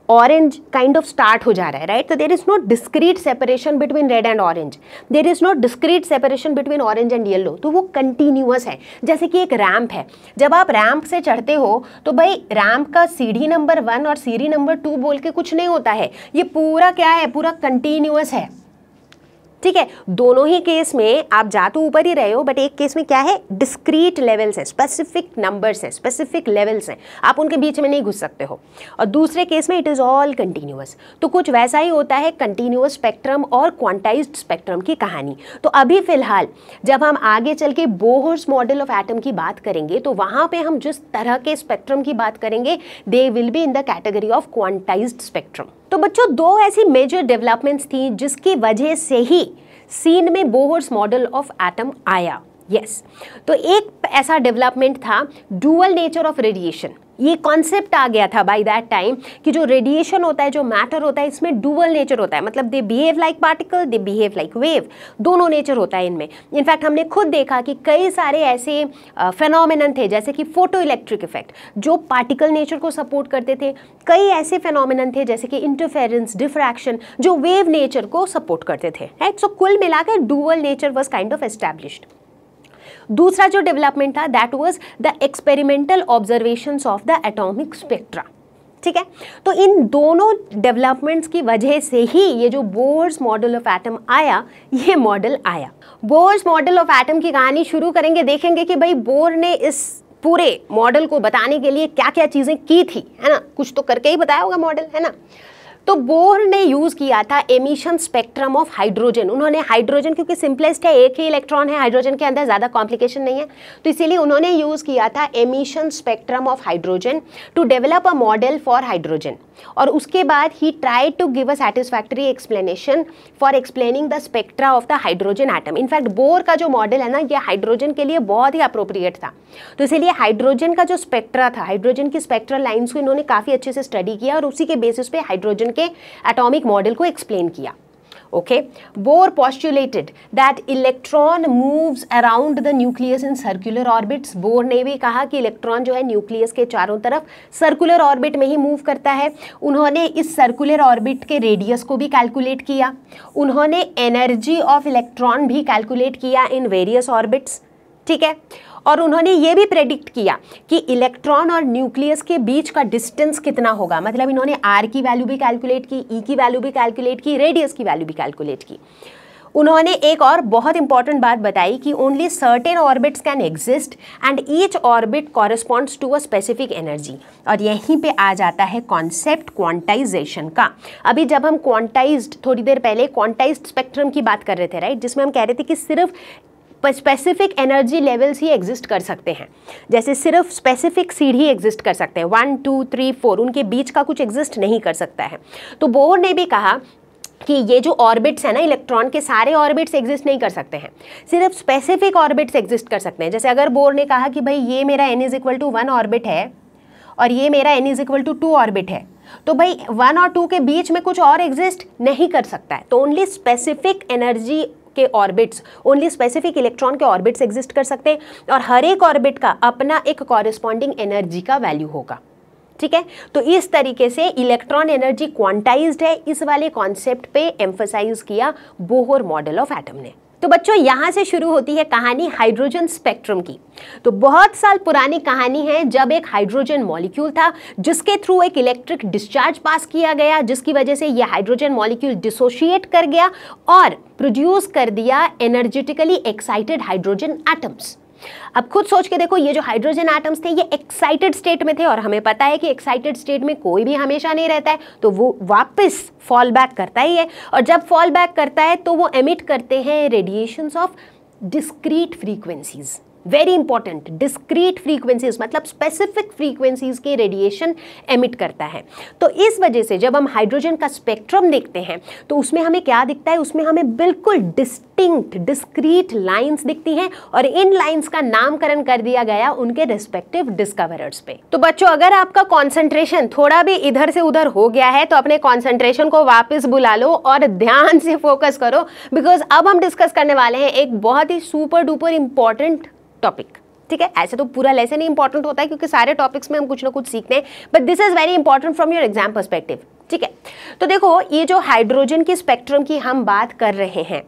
ऑरेंज काइंड ऑफ़ स्टार्ट हो जा रहा है राइट तो there is no discrete separation between red and orange there is no discrete separation between orange and yellow तो वो कंटिन्यूस है. जैसे कि एक रैम्प है. जब आप रैम्प से चढ़ते हो तो भाई रैम्प का सीढ़ी नंबर वन और सीढ़ी नंबर टू बोल के कुछ नहीं होता है. ये पूरा क्या है? पूरा कंटिन्यूस है. ठीक है, दोनों ही केस में आप जा तो ऊपर ही रहे हो बट एक केस में क्या है? डिस्क्रीट लेवल्स है स्पेसिफिक नंबर्स है स्पेसिफिक लेवल्स हैं। आप उनके बीच में नहीं घुस सकते हो। और दूसरे केस में इट इज़ ऑल कंटिन्यूस तो कुछ वैसा ही होता है कंटिन्यूस स्पेक्ट्रम और क्वांटाइज्ड स्पेक्ट्रम की कहानी। तो अभी फ़िलहाल, जब हम आगे चल के बोहर्स मॉडल ऑफ़ एटम की बात करेंगे तो वहाँ पे हम जिस तरह के स्पेक्ट्रम की बात करेंगे they will be in the category of quantized spectrum तो बच्चों, दो ऐसी मेजर डेवलपमेंट्स थी जिसकी वजह से ही सीन में बोहर्स मॉडल ऑफ़ एटम आया यस yes. तो एक ऐसा डेवलपमेंट था डुअल नेचर ऑफ़ रेडिएशन ये कॉन्सेप्ट आ गया था बाय दैट टाइम कि जो रेडिएशन होता है, जो मैटर होता है, इसमें डुअल नेचर होता है। मतलब they behave like particle they behave like wave दोनों नेचर होता है इनमें। इनफैक्ट हमने खुद देखा कि कई सारे ऐसे फेनोमिनन थे, जैसे कि फ़ोटो इलेक्ट्रिक इफ़ेक्ट जो पार्टिकल नेचर को सपोर्ट करते थे। कई ऐसे फेनोमिनन थे, जैसे कि इंटरफेरेंस डिफ्रैक्शन जो वेव नेचर को सपोर्ट करते थे। राइट सो कुल मिलाकर dual nature was kind of established दूसरा जो डेवलपमेंट था that was the experimental observation of the atomic spectra ठीक है? तो इन दोनों डेवलपमेंट्स की वजह से ही ये जो बोर्स मॉडल ऑफ़ एटम आया, ये मॉडल आया। बोर्स मॉडल ऑफ़ एटम की कहानी शुरू करेंगे, देखेंगे कि भाई बोर ने इस पूरे मॉडल को बताने के लिए क्या क्या चीज़ें की थी, है ना? कुछ तो करके ही बताया होगा मॉडल है ना? तो बोर ने यूज़ किया था एमिशन स्पेक्ट्रम ऑफ़ हाइड्रोजन उन्होंने हाइड्रोजन क्योंकि सिंपलेस्ट है, एक ही इलेक्ट्रॉन है हाइड्रोजन के अंदर ज़्यादा कॉम्प्लिकेशन नहीं है। तो इसीलिए उन्होंने यूज़ किया था emission spectrum of hydrogen to develop a model for hydrogen और उसके बाद ही try to give a satisfactory explanation for explaining the spectra of the hydrogen atom in fact Bohr का जो मॉडल है ना, ये हाइड्रोजन के लिए बहुत ही अप्रोप्रिएट था। तो इसीलिए हाइड्रोजन का जो स्पेक्ट्रा था हाइड्रोजन की स्पेक्ट्रल लाइन्स को इन्होंने काफ़ी अच्छे से स्टडी किया और उसी के बेसिस पे हाइड्रोजन के एटॉमिक मॉडल को एक्सप्लेन किया। Okay? Bohr postulated that electron moves around the nucleus in circular orbits. Bohr ने भी कहा कि इलेक्ट्रॉन जो है न्यूक्लियस के चारों तरफ़ सर्कुलर ऑर्बिट में ही मूव करता है। उन्होंने इस सर्कुलर ऑर्बिट के रेडियस को भी कैलकुलेट किया। उन्होंने एनर्जी ऑफ़ इलेक्ट्रॉन भी कैलकुलेट किया इन वेरियस ऑर्बिट्स ठीक है? और उन्होंने ये भी प्रेडिक्ट किया कि इलेक्ट्रॉन और न्यूक्लियस के बीच का डिस्टेंस कितना होगा। मतलब इन्होंने आर की वैल्यू भी कैलकुलेट की ई e की वैल्यू भी कैलकुलेट की रेडियस की वैल्यू भी कैलकुलेट की। उन्होंने एक और बहुत इंपॉर्टेंट बात बताई कि only certain orbits can exist and each orbit corresponds to a specific energy और यहीं पे आ जाता है कॉन्सेप्ट क्वांटाइजेशन का। अभी जब हम क्वांटाइज्ड थोड़ी देर पहले क्वांटाइज्ड स्पेक्ट्रम की बात कर रहे थे राइट जिसमें हम कह रहे थे कि सिर्फ़ स्पेसिफिक एनर्जी लेवल्स ही एग्जिस्ट कर सकते हैं। जैसे सिर्फ़ स्पेसिफिक सीढ़ी एग्जिस्ट कर सकते हैं। वन टू थ्री फोर उनके बीच का कुछ एग्जिस्ट नहीं कर सकता है। तो बोर ने भी कहा कि ये जो ऑर्बिट्स हैं ना इलेक्ट्रॉन के सारे ऑर्बिट्स एग्जिस्ट नहीं कर सकते हैं। सिर्फ़ स्पेसिफिक ऑर्बिट्स एग्जिस्ट कर सकते हैं। जैसे अगर बोर ने कहा कि भाई ये मेरा n is equal to one orbit है और ये मेरा n is equal to two orbit है तो भाई वन और टू के बीच में कुछ और एग्जिस्ट नहीं कर सकता है। तो ओनली स्पेसिफिक एनर्जी के ऑर्बिट्स ओनली स्पेसिफिक इलेक्ट्रॉन के ऑर्बिट्स एग्जिस्ट कर सकते हैं और हर एक ऑर्बिट का अपना एक कॉरेस्पॉन्डिंग एनर्जी का वैल्यू होगा। ठीक है? तो इस तरीके से इलेक्ट्रॉन एनर्जी क्वांटाइज्ड है। इस वाले कॉन्सेप्ट पे एम्फोसाइज किया बोहोर मॉडल ऑफ़ एटम ने। तो बच्चों, यहाँ से शुरू होती है कहानी हाइड्रोजन स्पेक्ट्रम की। तो बहुत साल पुरानी कहानी है, जब एक हाइड्रोजन मॉलिक्यूल था, जिसके थ्रू एक इलेक्ट्रिक डिस्चार्ज पास किया गया, जिसकी वजह से यह हाइड्रोजन मॉलिक्यूल डिसोशिएट कर गया और प्रोड्यूस कर दिया एनर्जेटिकली एक्साइटेड हाइड्रोजन एटम्स। अब खुद सोच के देखो, ये जो हाइड्रोजन एटम्स थे, ये एक्साइटेड स्टेट में थे और हमें पता है कि एक्साइटेड स्टेट में कोई भी हमेशा नहीं रहता है तो वो वापस फॉल बैक करता ही है। और जब फॉल बैक करता है तो वो एमिट करते हैं radiation of discrete frequencies very important discrete frequencies मतलब स्पेसिफिक फ्रीक्वेंसीज के रेडिएशन एमिट करता है। तो इस वजह से जब हम हाइड्रोजन का स्पेक्ट्रम देखते हैं तो उसमें हमें क्या दिखता है? उसमें हमें बिल्कुल डिस्टिंक्ट डिस्क्रीट लाइंस दिखती हैं और इन लाइंस का नामकरण कर दिया गया उनके रिस्पेक्टिव डिस्कवरर्स पे। तो बच्चों, अगर आपका कॉन्सेंट्रेशन थोड़ा भी इधर से उधर हो गया है तो अपने कॉन्सेंट्रेशन को वापस बुला लो और ध्यान से फोकस करो बिकॉज़ अब हम डिस्कस करने वाले हैं एक बहुत ही सुपर डुपर इंपॉर्टेंट टॉपिक ठीक है? ऐसे तो पूरा लेसन ही इंपॉर्टेंट होता है क्योंकि सारे टॉपिक्स में हम कुछ ना कुछ सीखते हैं। But this is very important from your exam perspective ठीक है? तो देखो, ये जो हाइड्रोजन की स्पेक्ट्रम की हम बात कर रहे हैं,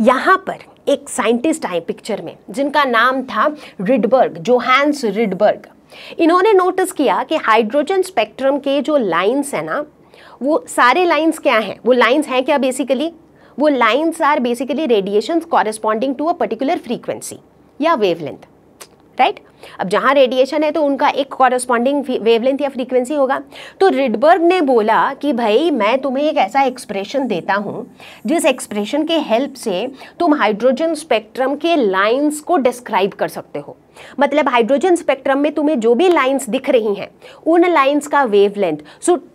यहाँ पर एक साइंटिस्ट आए पिक्चर में, जिनका नाम था रिडबर्ग जोहान्स रिडबर्ग इन्होंने नोटिस किया कि हाइड्रोजन स्पेक्ट्रम के जो लाइंस है ना, वो सारे लाइंस क्या हैं? वो लाइंस हैं क्या बेसिकली वो lines are basically radiation corresponding to a particular frequency या वेवलेंथ राइट अब जहाँ रेडिएशन है तो उनका एक कॉरेस्पॉन्डिंग वेवलेंथ या फ्रीक्वेंसी होगा। तो रिडबर्ग ने बोला कि भाई, मैं तुम्हें एक ऐसा एक्सप्रेशन देता हूँ, जिस एक्सप्रेशन के हेल्प से तुम हाइड्रोजन स्पेक्ट्रम के लाइंस को डिस्क्राइब कर सकते हो। मतलब हाइड्रोजन स्पेक्ट्रम में तुम्हें जो भी लाइंस दिख रही हैं, उन लाइंस का wavelength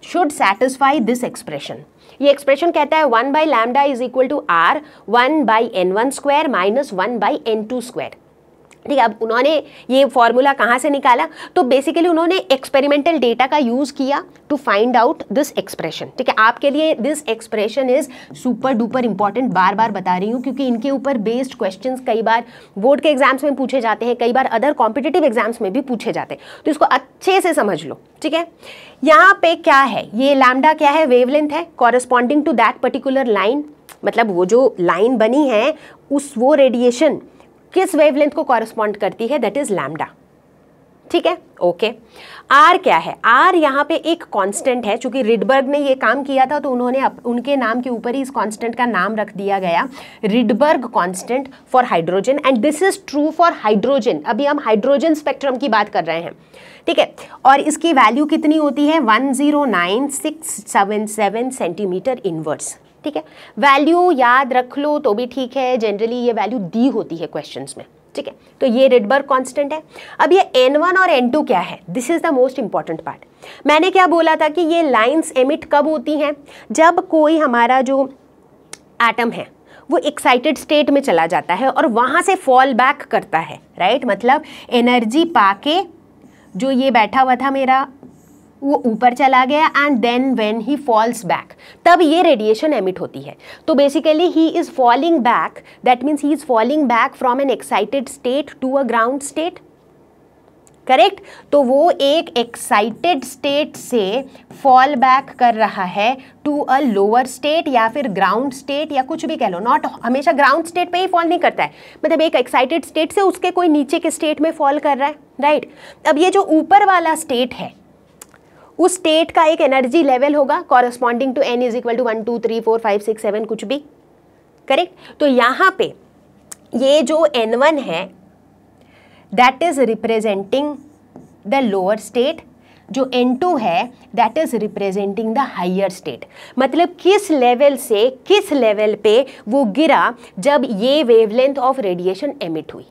should satisfy this expression ये एक्सप्रेशन कहता है one by lambda is equal to R one by n one square minus one by n two square ठीक है, अब उन्होंने ये फॉर्मूला कहाँ से निकाला? तो बेसिकली उन्होंने एक्सपेरिमेंटल डेटा का यूज़ किया to find out this expression ठीक है, आपके लिए this expression is super duper important बार बार बता रही हूँ, क्योंकि इनके ऊपर बेस्ड क्वेश्चंस कई बार बोर्ड के एग्ज़ाम्स में पूछे जाते हैं, कई बार अदर कॉम्पिटेटिव एग्ज़ाम्स में भी पूछे जाते हैं। तो इसको अच्छे से समझ लो, ठीक है? यहाँ पे क्या है? ये लैमडा क्या है? वेवलेंथ है corresponding to that particular line मतलब वो जो लाइन बनी है, उस वो रेडिएशन किस वेवलेंथ को कॉरेस्पॉन्ड करती है? दैट इज़ लैमडा ठीक है? ओके आर क्या है? आर यहाँ पे एक कांस्टेंट है चूँकि रिडबर्ग ने ये काम किया था तो उन्होंने अप, उनके नाम के ऊपर ही इस कांस्टेंट का नाम रख दिया गया। Rydberg constant for hydrogen and this is true for hydrogen अभी हम हाइड्रोजन स्पेक्ट्रम की बात कर रहे हैं। ठीक है? और इसकी वैल्यू कितनी होती है? One zero nine six seven seven centimetre inverse ठीक है? वैल्यू याद रख लो तो भी ठीक है। जनरली ये वैल्यू दी होती है क्वेश्चन में। ठीक है? तो ये रिडबर्ग कांस्टेंट है। अब ये N1 और N2 क्या है? This is the most important part मैंने क्या बोला था कि ये लाइंस एमिट कब होती हैं? जब कोई हमारा जो एटम है, वो एक्साइटेड स्टेट में चला जाता है और वहाँ से फॉल बैक करता है राइट मतलब एनर्जी पाके जो ये बैठा हुआ था मेरा वो ऊपर चला गया and then when he falls back तब ये रेडिएशन एमिट होती है। तो basically he is falling back that means he is falling back from an excited state to a ground state correct तो वो एक एक्साइटेड स्टेट से फॉल बैक कर रहा है टू अ लोअर स्टेट या फिर ग्राउंड स्टेट या कुछ भी कह लो। नॉट हमेशा ग्राउंड स्टेट पे ही फॉल नहीं करता है। मतलब एक एक्साइटेड स्टेट से उसके कोई नीचे के स्टेट में फॉल कर रहा है राइट right? अब ये जो ऊपर वाला स्टेट है उस स्टेट का एक एनर्जी लेवल होगा corresponding to n is equal to one two three four five six seven कुछ भी। करेक्ट तो यहाँ पे ये जो एन वन है that is representing the lower state जो N2 है that is representing the higher state मतलब किस लेवल से, किस लेवल पे वो गिरा जब ये वेवलेंथ ऑफ़ रेडिएशन एमिट हुई?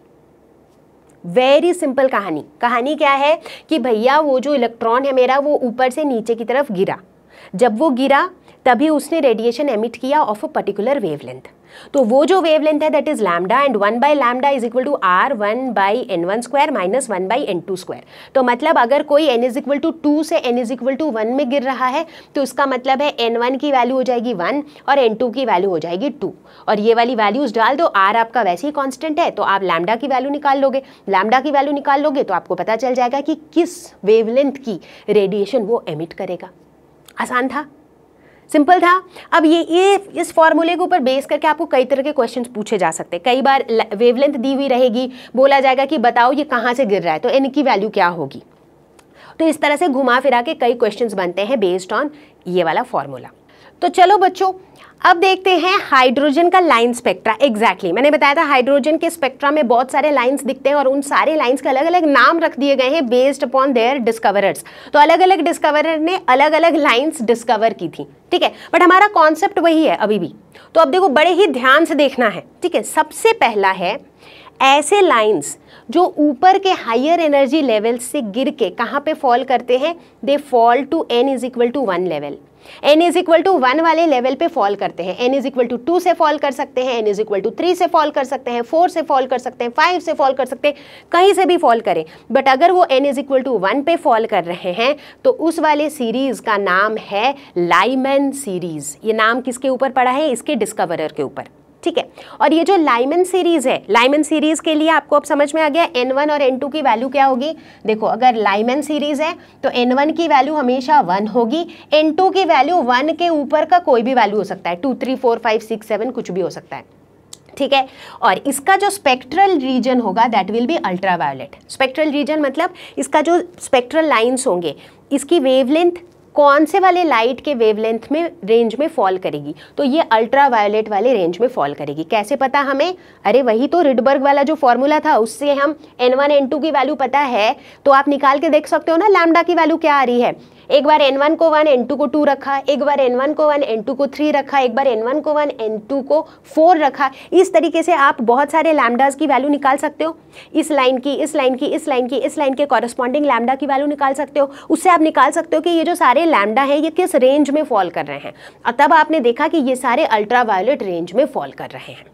वेरी सिंपल कहानी। कहानी क्या है कि भैया वो जो इलेक्ट्रॉन है मेरा, वो ऊपर से नीचे की तरफ़ गिरा। जब वो गिरा, तभी उसने रेडिएशन एमिट किया ऑफ़ अ पर्टिकुलर वेवलेंथ तो वो जो वेवलेंथ है that is lambda and one by lambda is equal to R one by n one square minus one by n two square तो मतलब अगर कोई n is equal to two से n is equal to one में गिर रहा है तो उसका मतलब है एन वन की वैल्यू हो जाएगी वन और एन टू की वैल्यू हो जाएगी टू और ये वाली वैल्यूज़ डाल दो आर आपका वैसे ही कॉन्स्टेंट है तो आप लैमडा की वैल्यू निकाल लोगे. लैमडा की वैल्यू निकाल लोगे तो आपको पता चल जाएगा कि किस वेवलेंथ की रेडिएशन वो एमिट करेगा. आसान था. सिंपल था। अब ये ये, इस फॉर्मूले के ऊपर बेस करके आपको कई तरह के क्वेश्चंस पूछे जा सकते हैं। कई बार वेवलेंथ दी हुई रहेगी, बोला जाएगा कि बताओ ये कहाँ से गिर रहा है तो इनकी वैल्यू क्या होगी? तो इस तरह से घुमा फिरा के कई क्वेश्चन बनते हैं बेस्ड ऑन ये वाला फॉर्मूला तो चलो बच्चों अब देखते हैं हाइड्रोजन का लाइन स्पेक्ट्रा एग्जैक्टली मैंने बताया था हाइड्रोजन के स्पेक्ट्रा में बहुत सारे लाइंस दिखते हैं और उन सारे लाइंस के अलग अलग नाम रख दिए गए हैं बेस्ड अपॉन देयर डिस्कवरर्स तो अलग अलग डिस्कवरर ने अलग अलग लाइंस डिस्कवर की थी. ठीक है? बट हमारा कॉन्सेप्ट वही है अभी भी. तो अब देखो, बड़े ही ध्यान से देखना है. ठीक है? सबसे पहला है ऐसे लाइंस जो ऊपर के हायर एनर्जी लेवल से गिर के कहाँ पे फॉल करते हैं? They fall to n is equal to one level n is equal to one वाले लेवल पे फॉल करते हैं. N is equal to two से फॉल कर सकते हैं. N is equal to three से फॉल कर सकते हैं. फोर से फॉल कर सकते हैं. फाइव से फॉल कर सकते हैं. कहीं से भी फॉल करें. बट अगर वो n is equal to one पे फॉल कर रहे हैं तो उस वाले सीरीज़ का नाम है लाइमन सीरीज़ ये नाम किसके ऊपर पड़ा है? इसके डिस्कवरर के ऊपर. ठीक है? और ये जो लाइमन सीरीज़ है लाइमन सीरीज़ के लिए आपको अब समझ में आ गया एन वन और एन टू की वैल्यू क्या होगी? देखो, अगर लाइमन सीरीज़ है तो एन वन की वैल्यू हमेशा वन होगी। एन टू की वैल्यू वन के ऊपर का कोई भी वैल्यू हो सकता है। Two three four five six seven कुछ भी हो सकता है। ठीक है? और इसका जो स्पेक्ट्रल रीजन होगा that will be ultraviolet spectral region मतलब इसका जो स्पेक्ट्रल लाइंस होंगे, इसकी वेवलेंथ कौन से वाले लाइट के वेवलेंथ में रेंज में फॉल करेगी? तो ये अल्ट्रा वायोलेट वाले रेंज में फॉल करेगी। कैसे पता हमें? अरे, वही तो रिडबर्ग वाला जो फॉर्मूला था, उससे हम एन वन एन टू की वैल्यू पता है। तो आप निकाल के देख सकते हो ना लैमडा की वैल्यू क्या आ रही है? एक बार एन वन को वन एन टू को टू रखा, एक बार एन वन को वन एन टू को थ्री रखा, एक बार एन वन को वन एन टू को फोर रखा। इस तरीके से आप बहुत सारे लैमडाज की वैल्यू निकाल सकते हो। इस लाइन की, इस लाइन की, इस लाइन की, इस लाइन के कॉरस्पॉन्डिंग लैमडा की वैल्यू निकाल सकते हो। उससे आप निकाल सकते हो कि ये जो सारे लैमडा है, ये किस रेंज में फॉल कर रहे हैं। और तब आपने देखा कि ये सारे अल्ट्रा वायोलेट रेंज में फॉल कर रहे हैं।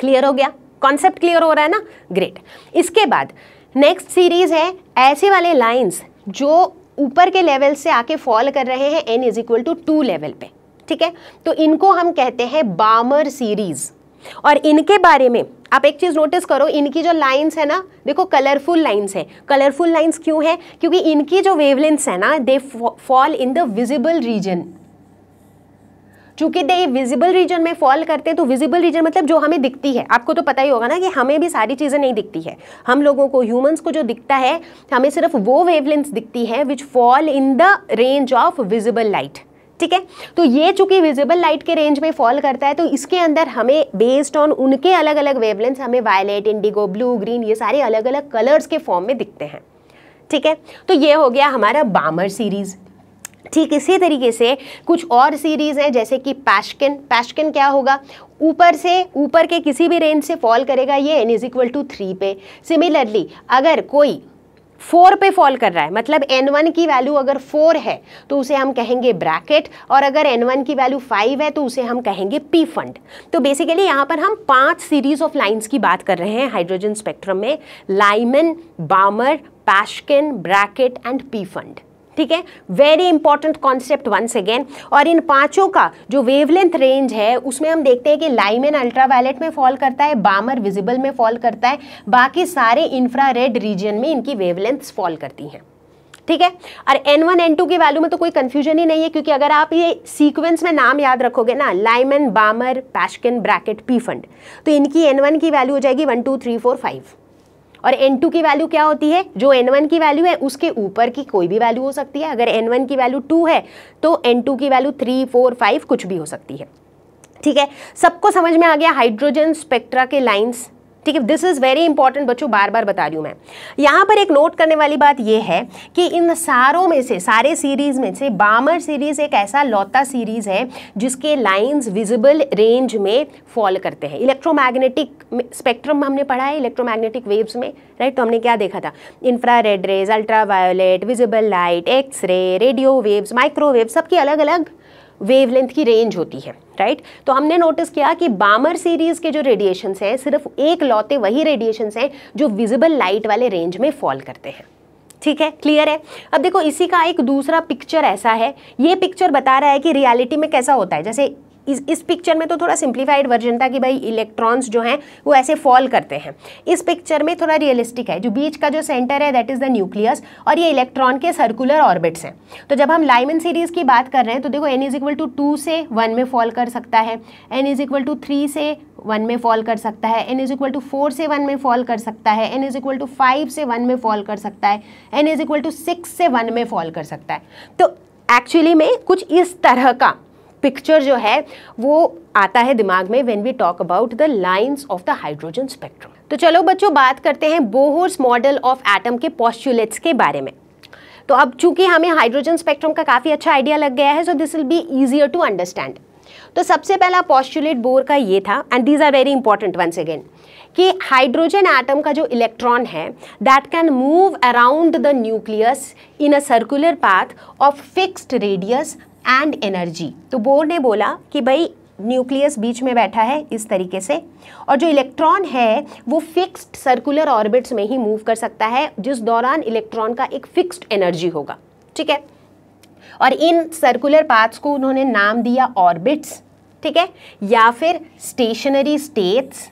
क्लियर हो गया? कॉन्सेप्ट क्लियर हो रहा है ना? ग्रेट इसके बाद नेक्स्ट सीरीज़ है ऐसे वाले लाइंस जो ऊपर के लेवल से आके फॉल कर रहे हैं n is equal to two level पे, ठीक है? तो इनको हम कहते हैं बामर सीरीज़ और इनके बारे में, आप एक चीज़ नोटिस करो, इनकी जो लाइंस है ना, देखो कलरफुल लाइंस है। कलरफुल लाइंस क्यों है? क्योंकि इनकी जो वेवलेंथ्स है ना they fall in the visible region चूँकि दे विजिबल रीजन में फॉल करते हैं तो विजिबल रीजन मतलब जो हमें दिखती है। आपको तो पता ही होगा ना कि हमें भी सारी चीज़ें नहीं दिखती है। हम लोगों को ह्यूमंस को जो दिखता है, हमें सिर्फ़ वो वेवलेंथ दिखती है which fall in the range of visible light ठीक है? तो ये चूँकि विजिबल लाइट के रेंज में फॉल करता है तो इसके अंदर हमें बेस्ड ऑन उनके अलग अलग वेवलेंस हमें वायलेट इंडिगो ब्लू ग्रीन ये सारे अलग अलग कलर्स के फॉर्म में दिखते हैं। ठीक है? तो ये हो गया हमारा बामर सीरीज़ ठीक इसी तरीके से कुछ और सीरीज़ हैं, जैसे कि पैशकिन पैशकिन क्या होगा? ऊपर से, ऊपर के किसी भी रेंज से फॉल करेगा ये n is equal to three पे। सिमिलरली अगर कोई फोर पे फॉल कर रहा है मतलब एन वन की वैल्यू अगर फोर है तो उसे हम कहेंगे ब्रैकेट और अगर एन वन की वैल्यू फाइव है तो उसे हम कहेंगे पी फंड तो बेसिकली यहाँ पर हम पाँच सीरीज़ ऑफ़ लाइंस की बात कर रहे हैं हाइड्रोजन स्पेक्ट्रम में Lyman Balmer Paschen Brackett and Pfund ठीक है? Very important concept once again और इन पाँचों का जो वेवलेंथ रेंज है, उसमें हम देखते हैं कि लाइमेन अल्ट्रावायलेट में फॉल करता है बामर विजिबल में फॉल करता है, बाकी सारे इंफ्रारेड रीजन में इनकी वेवलेंथ फॉल करती हैं। ठीक है? और एन वन एन टू की वैल्यू में तो कोई कंफ्यूजन ही नहीं है, क्योंकि अगर आप ये सीक्वेंस में नाम याद रखोगे ना Lyman Balmer Paschen Brackett Pfund तो इनकी एन वन की वैल्यू हो जाएगी one two three four five और N2 की वैल्यू क्या होती है? जो एन वन की वैल्यू है, उसके ऊपर की कोई भी वैल्यू हो सकती है। अगर एन वन की वैल्यू टू है तो एन टू की वैल्यू थ्री फोर फाइव कुछ भी हो सकती है। ठीक है? सबको समझ में आ गया? हाइड्रोजन स्पेक्ट्रा के लाइंस ठीक है दिस इज़ वेरी इंपॉर्टेंट बच्चों बार बार बता रही हूँ मैं। यहाँ पर एक नोट करने वाली बात यह है कि इन सारों में से, सारे सीरीज़ में से, बामर सीरीज़ एक ऐसा लौता सीरीज़ है जिसके लाइंस विजिबल रेंज में फॉल करते हैं। इलेक्ट्रोमैग्नेटिक स्पेक्ट्रम हमने पढ़ा है इलेक्ट्रोमैग्नेटिक वेव्स में राइट तो हमने क्या देखा था? Infrared rays ultraviolet visible light X ray radio waves microwave सबकी अलग अलग वेवलेंथ की रेंज होती है राइट तो हमने नोटिस किया कि बामर सीरीज़ के जो रेडिएशन हैं, सिर्फ़ एक लौते वही रेडिएशन हैं जो विजिबल लाइट वाले रेंज में फॉल करते हैं। ठीक है? क्लियर है? अब देखो, इसी का एक दूसरा पिक्चर ऐसा है। ये पिक्चर बता रहा है कि रियलिटी में कैसा होता है। जैसे इस इस पिक्चर में तो थोड़ा सिंप्लीफाइड वर्जन था कि भाई इलेक्ट्रॉन्स जो हैं, वो ऐसे फॉल करते हैं। इस पिक्चर में थोड़ा रियलिस्टिक है, जो बीच का जो सेंटर है दैट इज़ द न्यूक्लियस और ये इलेक्ट्रॉन के सर्कुलर ऑर्बिट्स हैं। तो जब हम लाइमन सीरीज़ की बात कर रहे हैं तो देखो n is equal to two से वन में फॉल कर सकता है n is equal to three से वन में फॉल कर सकता है n is equal to four से वन में फॉल कर सकता है n is equal to five से वन में फॉल कर सकता है n is equal to six से वन में फॉल कर सकता है। तो एक्चुअली में कुछ इस तरह का पिक्चर जो है, वो आता है दिमाग में when we talk about the lines of the hydrogen spectrum तो चलो बच्चों, बात करते हैं बोहर्स मॉडल ऑफ़ एटम के पॉस्टुलेट्स के बारे में. तो अब चूँकि हमें हाइड्रोजन स्पेक्ट्रम का काफ़ी अच्छा आइडिया लग गया है so this will be easier to understand तो सबसे पहला पॉस्टुलेट बोर का ये था and these are very important once again कि हाइड्रोजन एटम का जो इलेक्ट्रॉन है that can move around the nucleus in a circular path of fixed radius and energy तो बोर ने बोला कि भाई न्यूक्लियस बीच में बैठा है इस तरीके से, और जो इलेक्ट्रॉन है, वो फिक्स्ड सर्कुलर ऑर्बिट्स में ही मूव कर सकता है, जिस दौरान इलेक्ट्रॉन का एक फिक्स्ड एनर्जी होगा। ठीक है? और इन सर्कुलर पाथ्स को उन्होंने नाम दिया ऑर्बिट्स ठीक है? या फिर स्टेशनरी स्टेट्स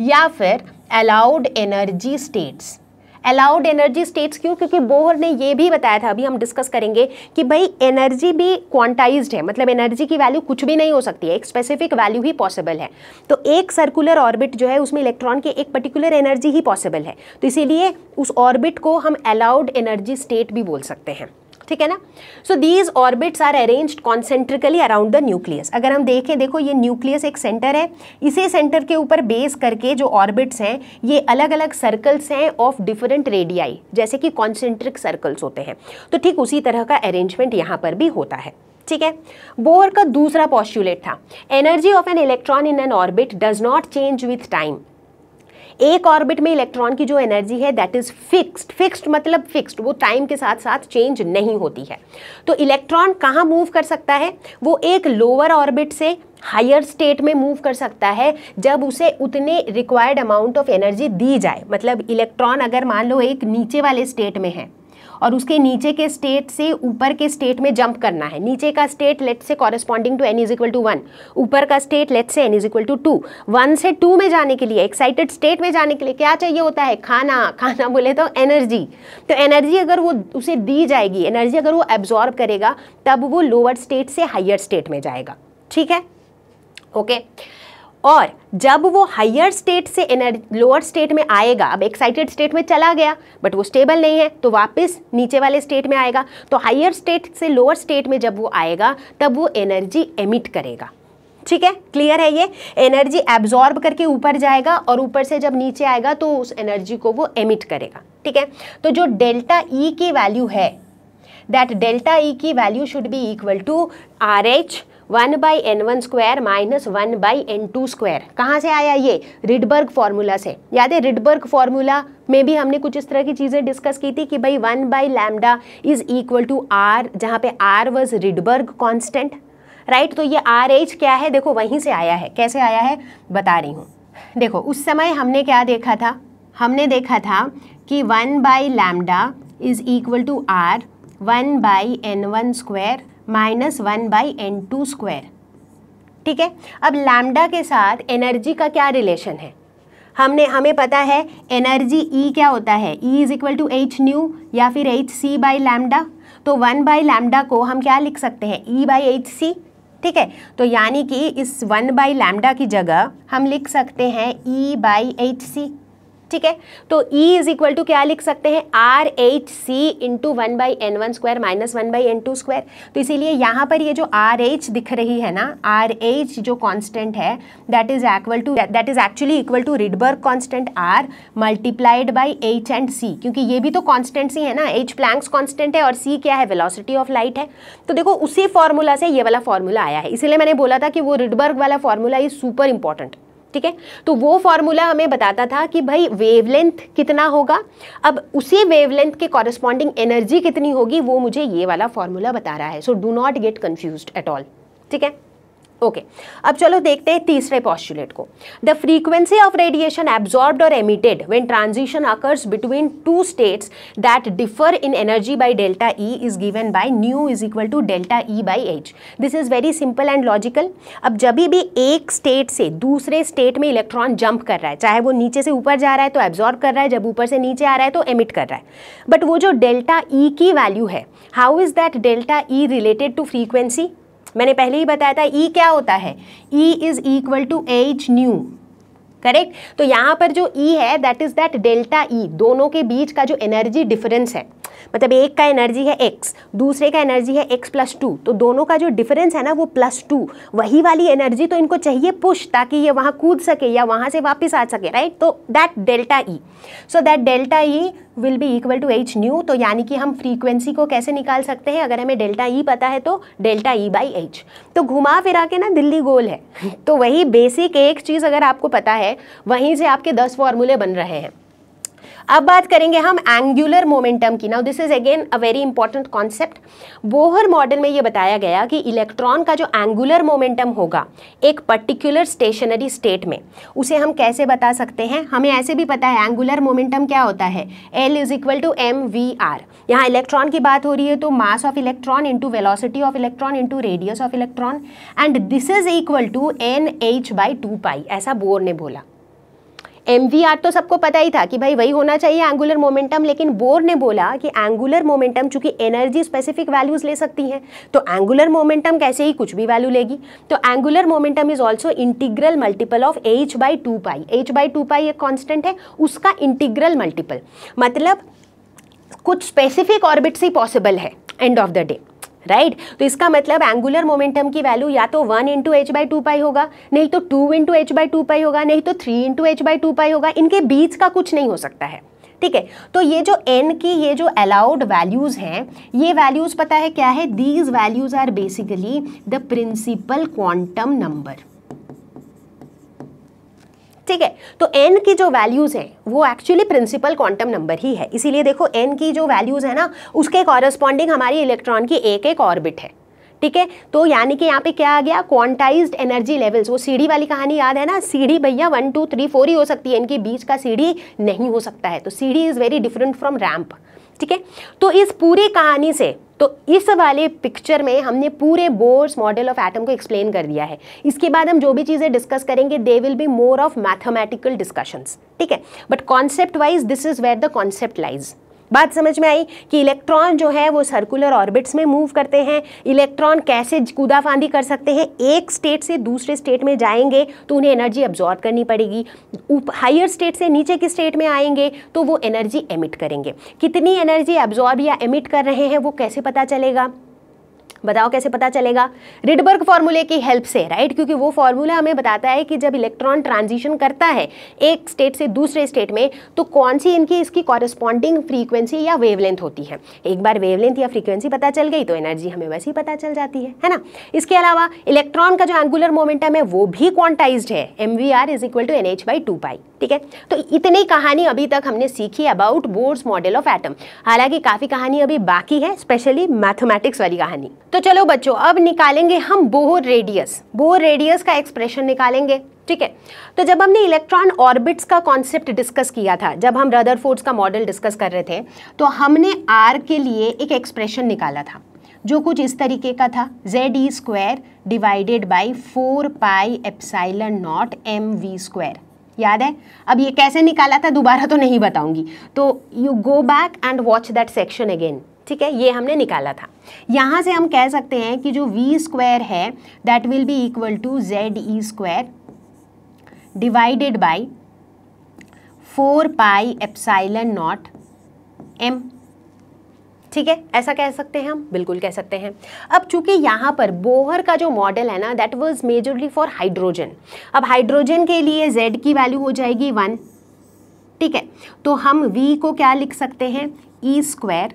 या फिर allowed energy states allowed energy states क्यों? क्योंकि बोहर ने ये भी बताया था, अभी हम डिस्कस करेंगे कि भाई एनर्जी भी क्वांटाइज है मतलब एनर्जी की वैल्यू कुछ भी नहीं हो सकती है, एक स्पेसिफिक वैल्यू ही पॉसिबल है। तो एक सर्कुलर ऑर्बिट जो है, उसमें इलेक्ट्रॉन की एक पर्टिकुलर एनर्जी ही पॉसिबल है। तो इसीलिए उस ऑर्बिट को हम अलाउड एनर्जी स्टेट भी बोल सकते हैं। ठीक है ना? So these orbits are arranged concentrically around the nucleus अगर हम देखें, देखो, ये न्यूक्लियस एक सेंटर है। इसी सेंटर के ऊपर बेस करके जो ऑर्बिट्स हैं, ये अलग अलग सर्कल्स हैं ऑफ़ डिफरेंट रेडियाई जैसे कि कॉन्सेंट्रिक सर्कल्स होते हैं। तो ठीक उसी तरह का अरेंजमेंट यहाँ पर भी होता है। ठीक है? बोर का दूसरा पॉस्टुलेट था। Energy of an electron in an orbit does not change with time एक ऑर्बिट में इलेक्ट्रॉन की जो एनर्जी है दैट इज़ फिक्स्ड फिक्स्ड मतलब फिक्स्ड वो टाइम के साथ साथ चेंज नहीं होती है। तो इलेक्ट्रॉन कहाँ मूव कर सकता है? वो एक लोअर ऑर्बिट से हायर स्टेट में मूव कर सकता है, जब उसे उतने रिक्वायर्ड अमाउंट ऑफ़ एनर्जी दी जाए। मतलब इलेक्ट्रॉन अगर मान लो एक नीचे वाले स्टेट में है और उसके नीचे के स्टेट से ऊपर के स्टेट में जंप करना है। नीचे का state let say corresponding to n is equal to one ऊपर का state let say n is equal to two one से टू में जाने के लिए एक्साइटेड स्टेट में जाने के लिए क्या चाहिए होता है? खाना खाना बोले तो एनर्जी तो एनर्जी अगर वो उसे दी जाएगी एनर्जी अगर वो एब्जॉर्ब करेगा, तब वो लोअर स्टेट से हाइयर स्टेट में जाएगा। ठीक है? Okay okay? और जब वो हायर स्टेट से लोअर स्टेट में आएगा, अब एक्साइटेड स्टेट में चला गया बट वो स्टेबल नहीं है तो वापस नीचे वाले स्टेट में आएगा। तो हायर स्टेट से लोअर स्टेट में जब वो आएगा, तब वो एनर्जी एमिट करेगा। ठीक है? क्लियर है ये? एनर्जी एब्जॉर्ब करके ऊपर जाएगा और ऊपर से जब नीचे आएगा तो उस एनर्जी को वो एमिट करेगा। ठीक है? तो जो डेल्टा ई e की वैल्यू है दैट डेल्टा ई की value should be equal to R H one by n one square minus one by n two square. कहाँ से आया ये? रिडबर्ग फार्मूला से। याद है रिडबर्ग फार्मूला में भी हमने कुछ इस तरह की चीज़ें डिस्कस की थी कि भाई one by lambda is equal to R जहाँ पे R was Rydberg constant right तो ये आर एच क्या है? देखो, वहीं से आया है। कैसे आया है? बता रही हूँ। देखो, उस समय हमने क्या देखा था? हमने देखा था कि one by lambda is equal to R one by n one square minus one by n two square. ठीक है? अब लैम्डा के साथ एनर्जी का क्या रिलेशन है? हमने, हमें पता है एनर्जी ई e क्या होता है? E is equal to h nu या फिर एच सी बाई लैम्डा तो वन बाई लैम्डा को हम क्या लिख सकते हैं? ई बाई एच सी ठीक है? तो यानी कि इस वन बाई लैम्डा की जगह हम लिख सकते हैं ई बाई एच सी ठीक है? तो E इज़ इक्वल टू क्या लिख सकते हैं? R H c into one by n one square minus one by n two square तो इसीलिए यहाँ पर ये जो आर एच दिख रही है ना आर एच जो कॉन्स्टेंट है that is equal to that is actually equal to Rydberg constant R multiplied by h and c क्योंकि ये भी तो कॉन्स्टेंट ही है ना एच प्लैंक्स कॉन्स्टेंट है और सी क्या है? वेलोसिटी ऑफ़ लाइट है। तो देखो, उसी फॉर्मूला से ये वाला फॉर्मूला आया है। इसीलिए मैंने बोला था कि वो रिडबर्ग वाला फॉर्मूला इज़ सुपर इंपॉर्टेंट ठीक है? तो वो फॉर्मूला हमें बताता था कि भाई वेवलेंथ कितना होगा? अब उसी वेवलेंथ के कॉरेस्पॉन्डिंग एनर्जी कितनी होगी? वो मुझे ये वाला फॉर्मूला बता रहा है। So do not get confuse at all ठीक है? Okay okay. अब चलो देखते हैं तीसरे पॉस्टुलेट को. The frequency of radiation absorbed और emitted when transition occurs between two states that differ in energy by delta E is given by nu is equal to delta E by h this is very simple and logical अब जब भी एक state से दूसरे state में electron jump कर रहा है, चाहे वो नीचे से ऊपर जा रहा है तो एब्जॉर्ब कर रहा है, जब ऊपर से नीचे आ रहा है तो एमिट कर रहा है. बट वो जो डेल्टा ई e की वैल्यू है how is that delta E related to frequency मैंने पहले ही बताया था ई e क्या होता है? E is equal to h nu correct तो यहाँ पर जो ई e है that is that delta E दोनों के बीच का जो एनर्जी डिफरेंस है। मतलब एक का एनर्जी है एक्स दूसरे का एनर्जी है एक्स प्लस टू तो दोनों का जो डिफरेंस है ना, वो प्लस टू वही वाली एनर्जी तो इनको चाहिए पुश ताकि ये वहाँ कूद सके या वहाँ से वापस आ सके राइट तो that delta E so that delta E will be equal to h nu तो यानी कि हम फ्रीक्वेंसी को कैसे निकाल सकते हैं? अगर हमें डेल्टा ई e पता है तो डेल्टा ई बाई एच तो घुमा फिरा के ना दिल्ली गोल है। तो वही बेसिक एक चीज़ अगर आपको पता है, वहीं से आपके दस फॉर्मूले बन रहे हैं। अब बात करेंगे हम एंगुलर मोमेंटम की। Now this is again a very important concept Bohr model में ये बताया गया कि इलेक्ट्रॉन का जो एंगुलर मोमेंटम होगा, एक पर्टिकुलर स्टेशनरी स्टेट में, उसे हम कैसे बता सकते हैं? हमें ऐसे भी पता है एंगुलर मोमेंटम क्या होता है? L is equal to m v r यहाँ इलेक्ट्रॉन की बात हो रही है तो mass of electron into velocity of electron into radius of electron and this is equal to n h by two pi ऐसा बोर ने बोला। एमवीआर तो सबको पता ही था कि भाई वही होना चाहिए एंगुलर मोमेंटम लेकिन बोर ने बोला कि एंगुलर मोमेंटम चूँकि एनर्जी स्पेसिफिक वैल्यूज़ ले सकती हैं तो एंगुलर मोमेंटम कैसे ही कुछ भी वैल्यू लेगी? तो angular momentum is also integral multiple of h by two pi h by two pi एक कॉन्स्टेंट है, उसका इंटीग्रल मल्टीपल मतलब कुछ स्पेसिफिक ऑर्बिट्स ही पॉसिबल है end of the day right? right? तो इसका मतलब एंगुलर मोमेंटम की वैल्यू या तो one into h by two pi होगा, नहीं तो two into h by two pi होगा, नहीं तो three into h by two pi होगा। इनके बीच का कुछ नहीं हो सकता है, ठीक है? तो ये जो एन की, ये जो अलाउड वैल्यूज़ हैं, ये वैल्यूज़ पता है क्या है? These values are basically the principal quantum number ठीक है? तो एन की जो वैल्यूज़ हैं, वो एक्चुअली प्रिंसिपल क्वांटम नंबर ही है। इसीलिए देखो एन की जो वैल्यूज़ है ना, उसके कॉरस्पॉन्डिंग हमारी इलेक्ट्रॉन की एक एक ऑर्बिट है। ठीक है? तो यानी कि यहाँ पे क्या आ गया? क्वांटाइज्ड एनर्जी लेवल्स वो सीढ़ी वाली कहानी याद है ना? सीढ़ी भैया वन टू थ्री फोर ही हो सकती है। इनके बीच का सीढ़ी नहीं हो सकता है। तो सीढ़ी is very different from ramp ठीक है? तो इस पूरी कहानी से तो इस वाले पिक्चर में हमने पूरे बोर्स मॉडल ऑफ़ एटम को एक्सप्लेन कर दिया है। इसके बाद हम जो भी चीज़ें डिस्कस करेंगे they will be more of mathematical discussions ठीक है? But concept wise this is where the concept lies बात समझ में आई कि इलेक्ट्रॉन जो है वो सर्कुलर ऑर्बिट्स में मूव करते हैं। इलेक्ट्रॉन कैसे कूदाफांदी कर सकते हैं? एक स्टेट से दूसरे स्टेट में जाएँगे तो उन्हें एनर्जी अब्जॉर्ब करनी पड़ेगी। हायर स्टेट से नीचे के स्टेट में आएँगे तो वो एनर्जी एमिट करेंगे। कितनी एनर्जी अब्जॉर्ब या एमिट कर रहे हैं वो कैसे पता चलेगा? बताओ कैसे पता चलेगा? रिडबर्ग फॉर्मूले की हेल्प से राइट क्योंकि वो फॉर्मूला हमें बताता है कि जब इलेक्ट्रॉन ट्रांजिशन करता है, एक स्टेट से दूसरे स्टेट में तो कौन सी इनकी, इसकी कॉरेस्पॉन्डिंग फ्रीक्वेंसी या वेवलेंथ होती है? एक बार वेवलेंथ या फ्रीक्वेंसी पता चल गई तो एनर्जी हमें वैसे ही पता चल जाती है है ना? इसके अलावा इलेक्ट्रॉन का जो एंगुलर मोमेंटम है, वो भी क्वांटाइज है। M v r is equal to n h by two pi ठीक है? तो इतनी कहानी अभी तक हमने सीखी about Bohr's model of atom हालाँकि काफ़ी कहानी अभी बाकी है स्पेशली मैथमेटिक्स वाली कहानी। तो चलो बच्चों, अब निकालेंगे हम बोहर रेडियस बोहर रेडियस का एक्सप्रेशन निकालेंगे, ठीक है? तो जब हमने इलेक्ट्रॉन ऑर्बिट्स का कॉन्सेप्ट डिस्कस किया था, जब हम रदर का मॉडल डिस्कस कर रहे थे तो हमने आर के लिए एक एक्सप्रेशन निकाला था, जो कुछ इस तरीके का था। Z e square divided by four pi epsilon naught m v square याद है? अब ये कैसे निकाला था, दोबारा तो नहीं बताऊँगी। तो you go back and watch that section again ठीक है? ये हमने निकाला था। यहाँ से हम कह सकते हैं कि जो वी स्क्वायर है that will be equal to Z e square divided by four pi epsilon naught m ठीक है? ऐसा कह सकते हैं हम? बिल्कुल कह सकते हैं। अब चूँकि यहाँ पर बोहर का जो मॉडल है ना that was majorly for hydrogen अब हाइड्रोजन के लिए जेड की वैल्यू हो जाएगी वन ठीक है? तो हम v को क्या लिख सकते हैं? E square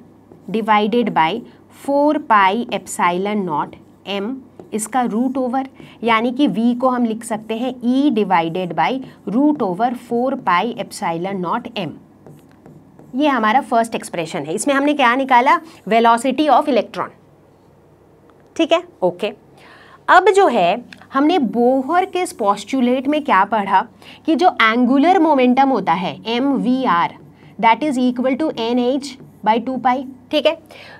divided by four pi epsilon naught m इसका रूट ओवर यानी कि v को हम लिख सकते हैं e divided by root over four pi epsilon naught m ये हमारा फ़र्स्ट एक्सप्रेशन है। इसमें हमने क्या निकाला? वेलोसिटी ऑफ़ इलेक्ट्रॉन ठीक है? ओके अब जो है, हमने बोहर के स्पॉस्चुलेट में क्या पढ़ा? कि जो एंगुलर मोमेंटम होता है m v r that is equal to n h by two pi ठीक है?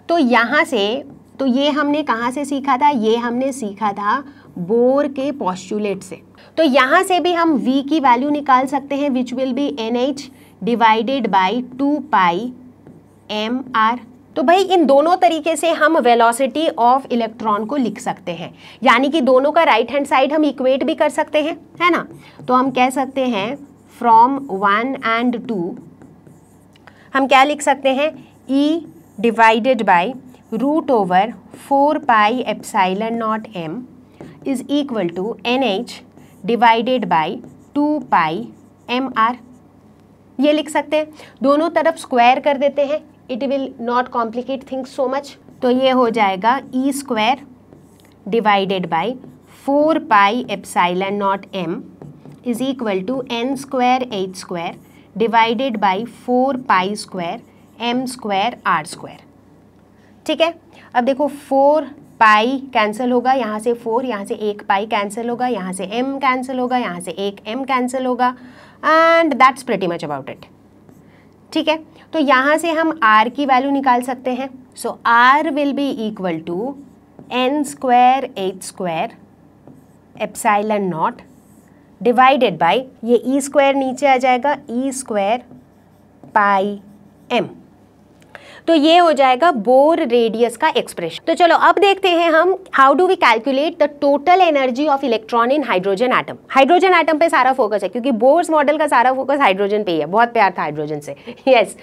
तो यहाँ से तो ये हमने कहाँ से सीखा था? ये हमने सीखा था बोर के पॉस्चुलेट से। तो यहाँ से भी हम v की वैल्यू निकाल सकते हैं which will be n h divided by two pi m r तो भाई, इन दोनों तरीके से हम वेलोसिटी ऑफ़ इलेक्ट्रॉन को लिख सकते हैं। यानी कि दोनों का राइट हैंड साइड हम इक्वेट भी कर सकते हैं, है ना? तो हम कह सकते हैं फ्रॉम वन एंड टू हम क्या लिख सकते हैं? E divided by root over four pi epsilon naught m is equal to n h divided by two pi m r ये लिख सकते हैं। दोनों तरफ़ स्क्वायर कर देते हैं। It will not complicate things so much तो ये हो जाएगा e square divided by four pi epsilon naught m is equal to n square h square divided by four pi square m square r square ठीक है? अब देखो four pi cancel होगा। यहाँ से फोर यहाँ से एक पाई कैंसिल होगा। यहाँ से एम कैंसिल होगा। यहाँ से एक एम कैंसिल होगा। And that's pretty much about it ठीक है? तो यहाँ से हम आर की वैल्यू निकाल सकते हैं। So r will be equal to n square h square epsilon naught divided by ये ई e स्क्वायर नीचे आ जाएगा। ई स्क्वायर पाई एम तो ये हो जाएगा बोर रेडियस का एक्सप्रेशन तो चलो, अब देखते हैं हम how do we calculate the total energy of electron in hydrogen atom hydrogen atom पे सारा फोकस है, क्योंकि बोर्स मॉडल का सारा फोकस हाइड्रोजन पे ही है। बहुत प्यार था हाइड्रोजन से। Yes yes.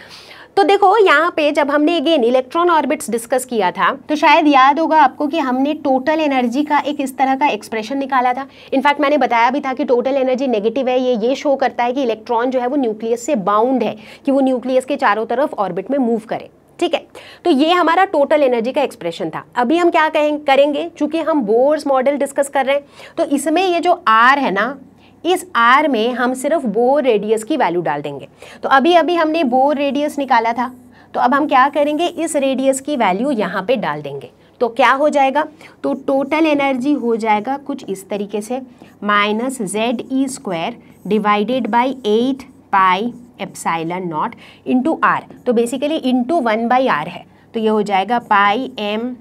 तो देखो, यहाँ पे जब हमने अगेन इलेक्ट्रॉन ऑर्बिट्स डिस्कस किया था तो शायद याद होगा आपको कि हमने टोटल एनर्जी का एक इस तरह का एक्सप्रेशन निकाला था। इनफैक्ट मैंने बताया भी था कि टोटल एनर्जी नेगेटिव है, ये ये शो करता है कि इलेक्ट्रॉन जो है वो न्यूक्लियस से बाउंड है, कि वो न्यूक्लियस के चारों तरफ़ ऑर्बिट में मूव करे। ठीक है? तो ये हमारा टोटल एनर्जी का एक्सप्रेशन था। अभी हम क्या कहें, करेंगे? चूँकि हम बोर्स मॉडल डिस्कस कर रहे हैं तो इसमें ये जो आर है ना, इस आर में हम सिर्फ़ बोर रेडियस की वैल्यू डाल देंगे। तो अभी अभी हमने बोर रेडियस निकाला था। तो अब हम क्या करेंगे? इस रेडियस की वैल्यू यहाँ पे डाल देंगे। तो क्या हो जाएगा? तो टोटल एनर्जी हो जाएगा कुछ इस तरीके से। Minus Z e square divided by eight pi epsilon naught into r तो basically into one by r है। तो ये हो जाएगा pi m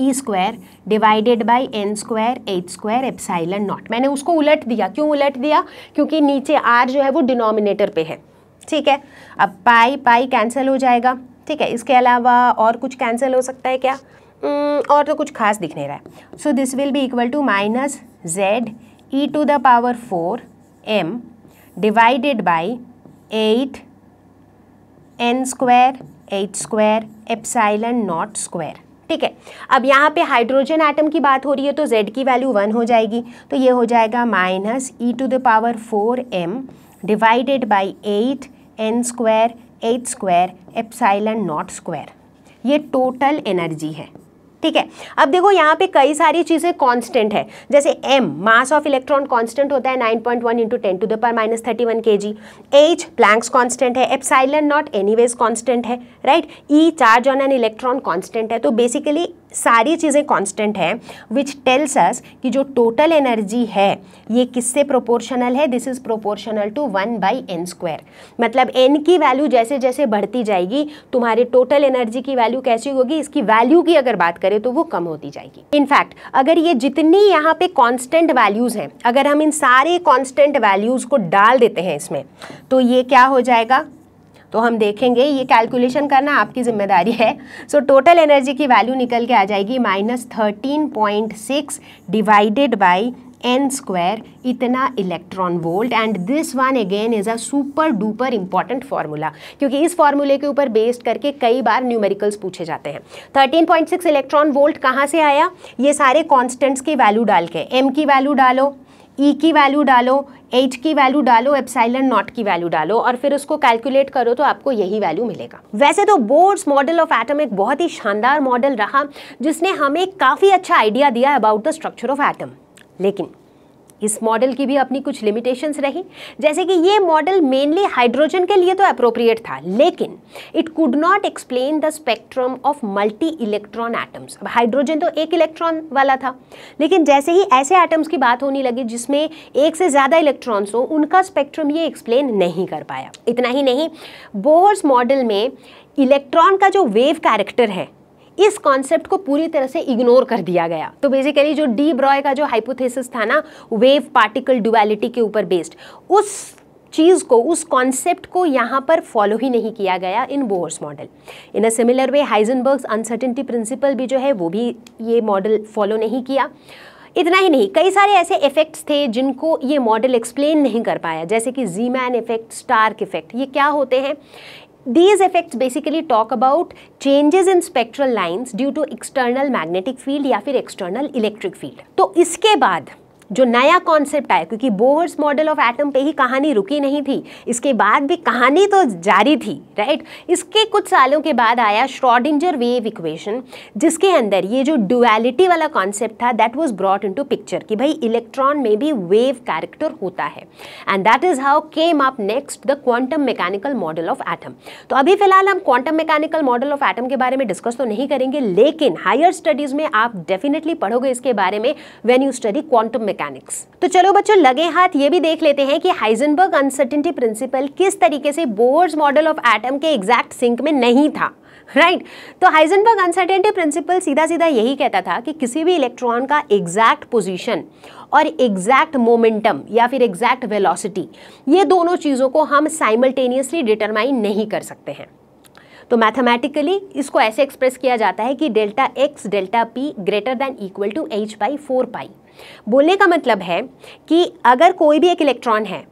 e square divided by n square h square epsilon naught मैंने उसको उलट दिया। क्यों उलट दिया? क्योंकि नीचे आर जो है वो डिनोमिनेटर पे है। ठीक है? अब पाई पाई कैंसिल हो जाएगा। ठीक है? इसके अलावा और कुछ कैंसिल हो सकता है क्या? Hmm, और तो कुछ खास दिख नहीं रहा है। So this will be equal to minus Z e to the power four m divided by eight n square h square epsilon naught square ठीक है? अब यहाँ पे हाइड्रोजन एटम की बात हो रही है तो z की वैल्यू वन हो जाएगी। तो ये हो जाएगा minus e to the power four m divided by eight n square h square epsilon naught square ये टोटल एनर्जी है। ठीक है? अब देखो, यहाँ पे कई सारी चीज़ें कांस्टेंट है। जैसे m mass of electron constant होता है 9.1 point one into ten to the power minus thirty one K G h Planck's constant है एप्साइलन नॉट एनीवेज कांस्टेंट है right e charge on an electron constant है। तो basically सारी चीज़ें constant हैं which tells us कि जो total energy है, ये किससे प्रोपोर्शनल है? This is proportional to one by n square मतलब एन की वैल्यू जैसे जैसे बढ़ती जाएगी, तुम्हारे टोटल एनर्जी की वैल्यू कैसी होगी? इसकी वैल्यू की अगर बात करें तो वो कम होती जाएगी. इनफैक्ट अगर ये जितनी यहाँ पे कॉन्स्टेंट वैल्यूज़ हैं, अगर हम इन सारे कॉन्स्टेंट वैल्यूज़ को डाल देते हैं इसमें तो ये क्या हो जाएगा? तो हम देखेंगे, ये कैलकुलेशन करना आपकी ज़िम्मेदारी है। सो टोटल एनर्जी की वैल्यू निकल के आ जाएगी minus thirteen point six divided by n square इतना electron volt and this one again is a super duper important formula क्योंकि इस फार्मूले के ऊपर बेस्ड करके कई बार न्यूमेरिकल्स पूछे जाते हैं। 13.6 इलेक्ट्रॉन वोल्ट कहाँ से आया? ये सारे कॉन्स्टेंट्स की वैल्यू डाल के एम की वैल्यू डालो। ई e की वैल्यू डालो एच की वैल्यू डालो एप्साइलन नॉट की वैल्यू डालो और फिर उसको कैलकुलेट करो तो आपको यही वैल्यू मिलेगा। वैसे तो बोर्ड्स मॉडल ऑफ़ एटम एक बहुत ही शानदार मॉडल रहा, जिसने हमें काफ़ी अच्छा आइडिया दिया about the structure of atom लेकिन इस मॉडल की भी अपनी कुछ लिमिटेशंस रही। जैसे कि ये मॉडल मेनली हाइड्रोजन के लिए तो अप्रोप्रिएट था, लेकिन it could not explain the spectrum of multi electron atoms अब हाइड्रोजन तो एक इलेक्ट्रॉन वाला था, लेकिन जैसे ही ऐसे एटम्स की बात होने लगी जिसमें एक से ज़्यादा इलेक्ट्रॉन्स हो, उनका स्पेक्ट्रम ये एक्सप्लेन नहीं कर पाया। इतना ही नहीं बोर्स मॉडल में इलेक्ट्रॉन का जो वेव कैरेक्टर है इस कॉन्सेप्ट को पूरी तरह से इग्नोर कर दिया गया। तो बेसिकली जो डी ब्रॉय का जो हाइपोथेसिस था ना वेव पार्टिकल डुअलिटी के ऊपर बेस्ड उस चीज़ को, उस कॉन्सेप्ट को यहाँ पर फॉलो ही नहीं किया गया in Bohr's model in a similar way Heisenberg's uncertainty principle भी जो है, वो भी ये मॉडल फॉलो नहीं किया। इतना ही नहीं, कई सारे ऐसे इफेक्ट्स थे जिनको ये मॉडल एक्सप्लेन नहीं कर पाया। जैसे कि Zeeman effect Stark effect ये क्या होते हैं? These effects basically talk about changes in spectral lines due to external magnetic field या फिर external electric field. तो इसके बाद जो नया कॉन्सेप्ट आया, क्योंकि बोर्स मॉडल ऑफ़ एटम पे ही कहानी रुकी नहीं थी, इसके बाद भी कहानी तो जारी थी राइट इसके कुछ सालों के बाद आया श्रॉडिंजर वेव इक्वेशन जिसके अंदर ये जो डुअलिटी वाला कॉन्सेप्ट था that was brought into picture कि भाई इलेक्ट्रॉन में भी वेव कैरेक्टर होता है। And that is how came up next the quantum mechanical model of atom तो अभी फ़िलहाल हम quantum mechanical model of atom के बारे में डिस्कस तो नहीं करेंगे, लेकिन हायर स्टडीज़ में आप डेफिनेटली पढ़ोगे इसके बारे में when you study quantum mechanics तो चलो बच्चों, लगे हाथ, ये भी देख लेते हैं कि हाइजनबर्ग अनसर्टेनिटी प्रिंसिपल किस तरीके से बोर्ड्स मॉडल ऑफ़ एटम के एग्जैक्ट सिंक में नहीं था राइट right? तो हाइजनबर्ग अनसर्टेनिटी प्रिंसिपल सीधा सीधा यही कहता था कि किसी भी इलेक्ट्रॉन का एग्जैक्ट पोजीशन और एग्जैक्ट मोमेंटम या फिर एग्जैक्ट वेलोसिटी ये दोनों चीज़ों को हम साइमल्टेनियसली डिटरमाइन नहीं कर सकते हैं। तो मैथमेटिकली इसको ऐसे एक्सप्रेस किया जाता है कि delta X delta P greater than equal to H by four pi बोलने का मतलब है कि अगर कोई भी एक इलेक्ट्रॉन है,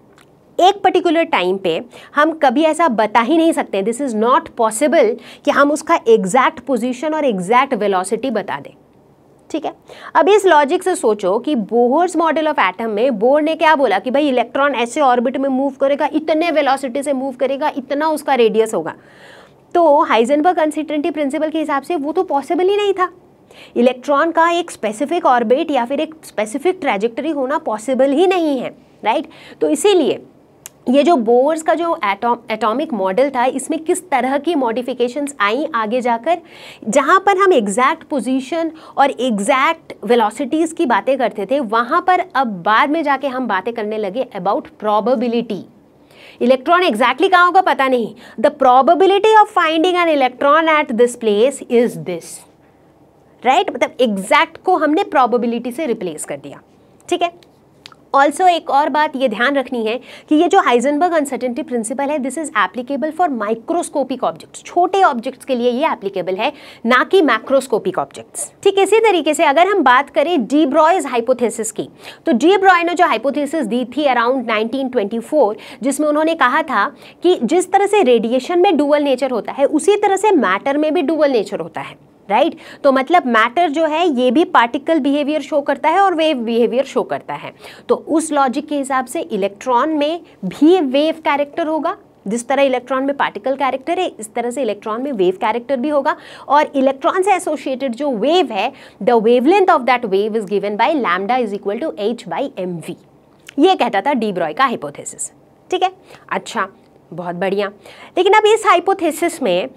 एक पर्टिकुलर टाइम पे हम कभी ऐसा बता ही नहीं सकते दिस इज़ नॉट पॉसिबल कि हम उसका एग्जैक्ट पोजीशन और एग्जैक्ट वेलोसिटी बता दें। ठीक है? अब इस लॉजिक से सोचो कि बोहर्स मॉडल ऑफ़ एटम में बोर ने क्या बोला कि भाई इलेक्ट्रॉन ऐसे ऑर्बिट में मूव करेगा, इतने वेलोसिटी से मूव करेगा, इतना उसका रेडियस होगा। तो हाइजेनबर्ग अनसिटेंटी प्रिंसिपल के हिसाब से वो तो पॉसिबल ही नहीं था। इलेक्ट्रॉन का एक स्पेसिफिक ऑर्बिट या फिर एक स्पेसिफिक ट्रेजेक्टरी होना पॉसिबल ही नहीं है राइट तो इसीलिए ये जो बोर्स का जो एटॉम एटॉमिक मॉडल था, इसमें किस तरह की मॉडिफिकेशंस आई आगे जाकर? जहाँ पर हम एग्जैक्ट पोजीशन और एग्जैक्ट वेलोसिटीज़ की बातें करते थे, वहाँ पर अब बाद में जाके हम बातें करने लगे अबाउट प्रॉबबिलिटी इलेक्ट्रॉन एग्जैक्टली कहाँ होगा पता नहीं. The probability of finding an electron at this place is this right मतलब एग्जैक्ट को हमने प्रॉबबिलिटी से रिप्लेस कर दिया। ठीक है? ऑल्सो एक और बात ये ध्यान रखनी है कि ये जो हाइजनबर्ग अनसर्टेनिटी प्रिंसिपल है this is applicable for microscopic objects छोटे ऑब्जेक्ट्स के लिए ये एप्लीकेबल है, ना कि मैक्रोस्कोपिक ऑब्जेक्ट्स ठीक, इसी तरीके से अगर हम बात करें डी ब्रॉयज हाइपोथेसिस की तो डी ब्रॉय ने जो हाइपोथेसिस दी थी अराउंड 1924 जिसमें उन्होंने कहा था कि जिस तरह से रेडिएशन में डुअल नेचर होता है, उसी तरह से मैटर में भी डुअल नेचर होता है। राइट? right? तो मतलब मैटर जो है, ये भी पार्टिकल बिहेवियर शो करता है और वेव बिहेवियर शो करता है। तो उस लॉजिक के हिसाब से इलेक्ट्रॉन में भी वेव कैरेक्टर होगा। जिस तरह इलेक्ट्रॉन में पार्टिकल कैरेक्टर है, इस तरह से इलेक्ट्रॉन में वेव कैरेक्टर भी होगा। और इलेक्ट्रॉन से एसोसिएटेड जो वेव है the wavelength of that wave is given by lambda is equal to H by M V ये कहता था डी ब्रॉय का हाइपोथेसिस ठीक है? अच्छा बहुत बढ़िया। लेकिन अब इस हाइपोथेसिस में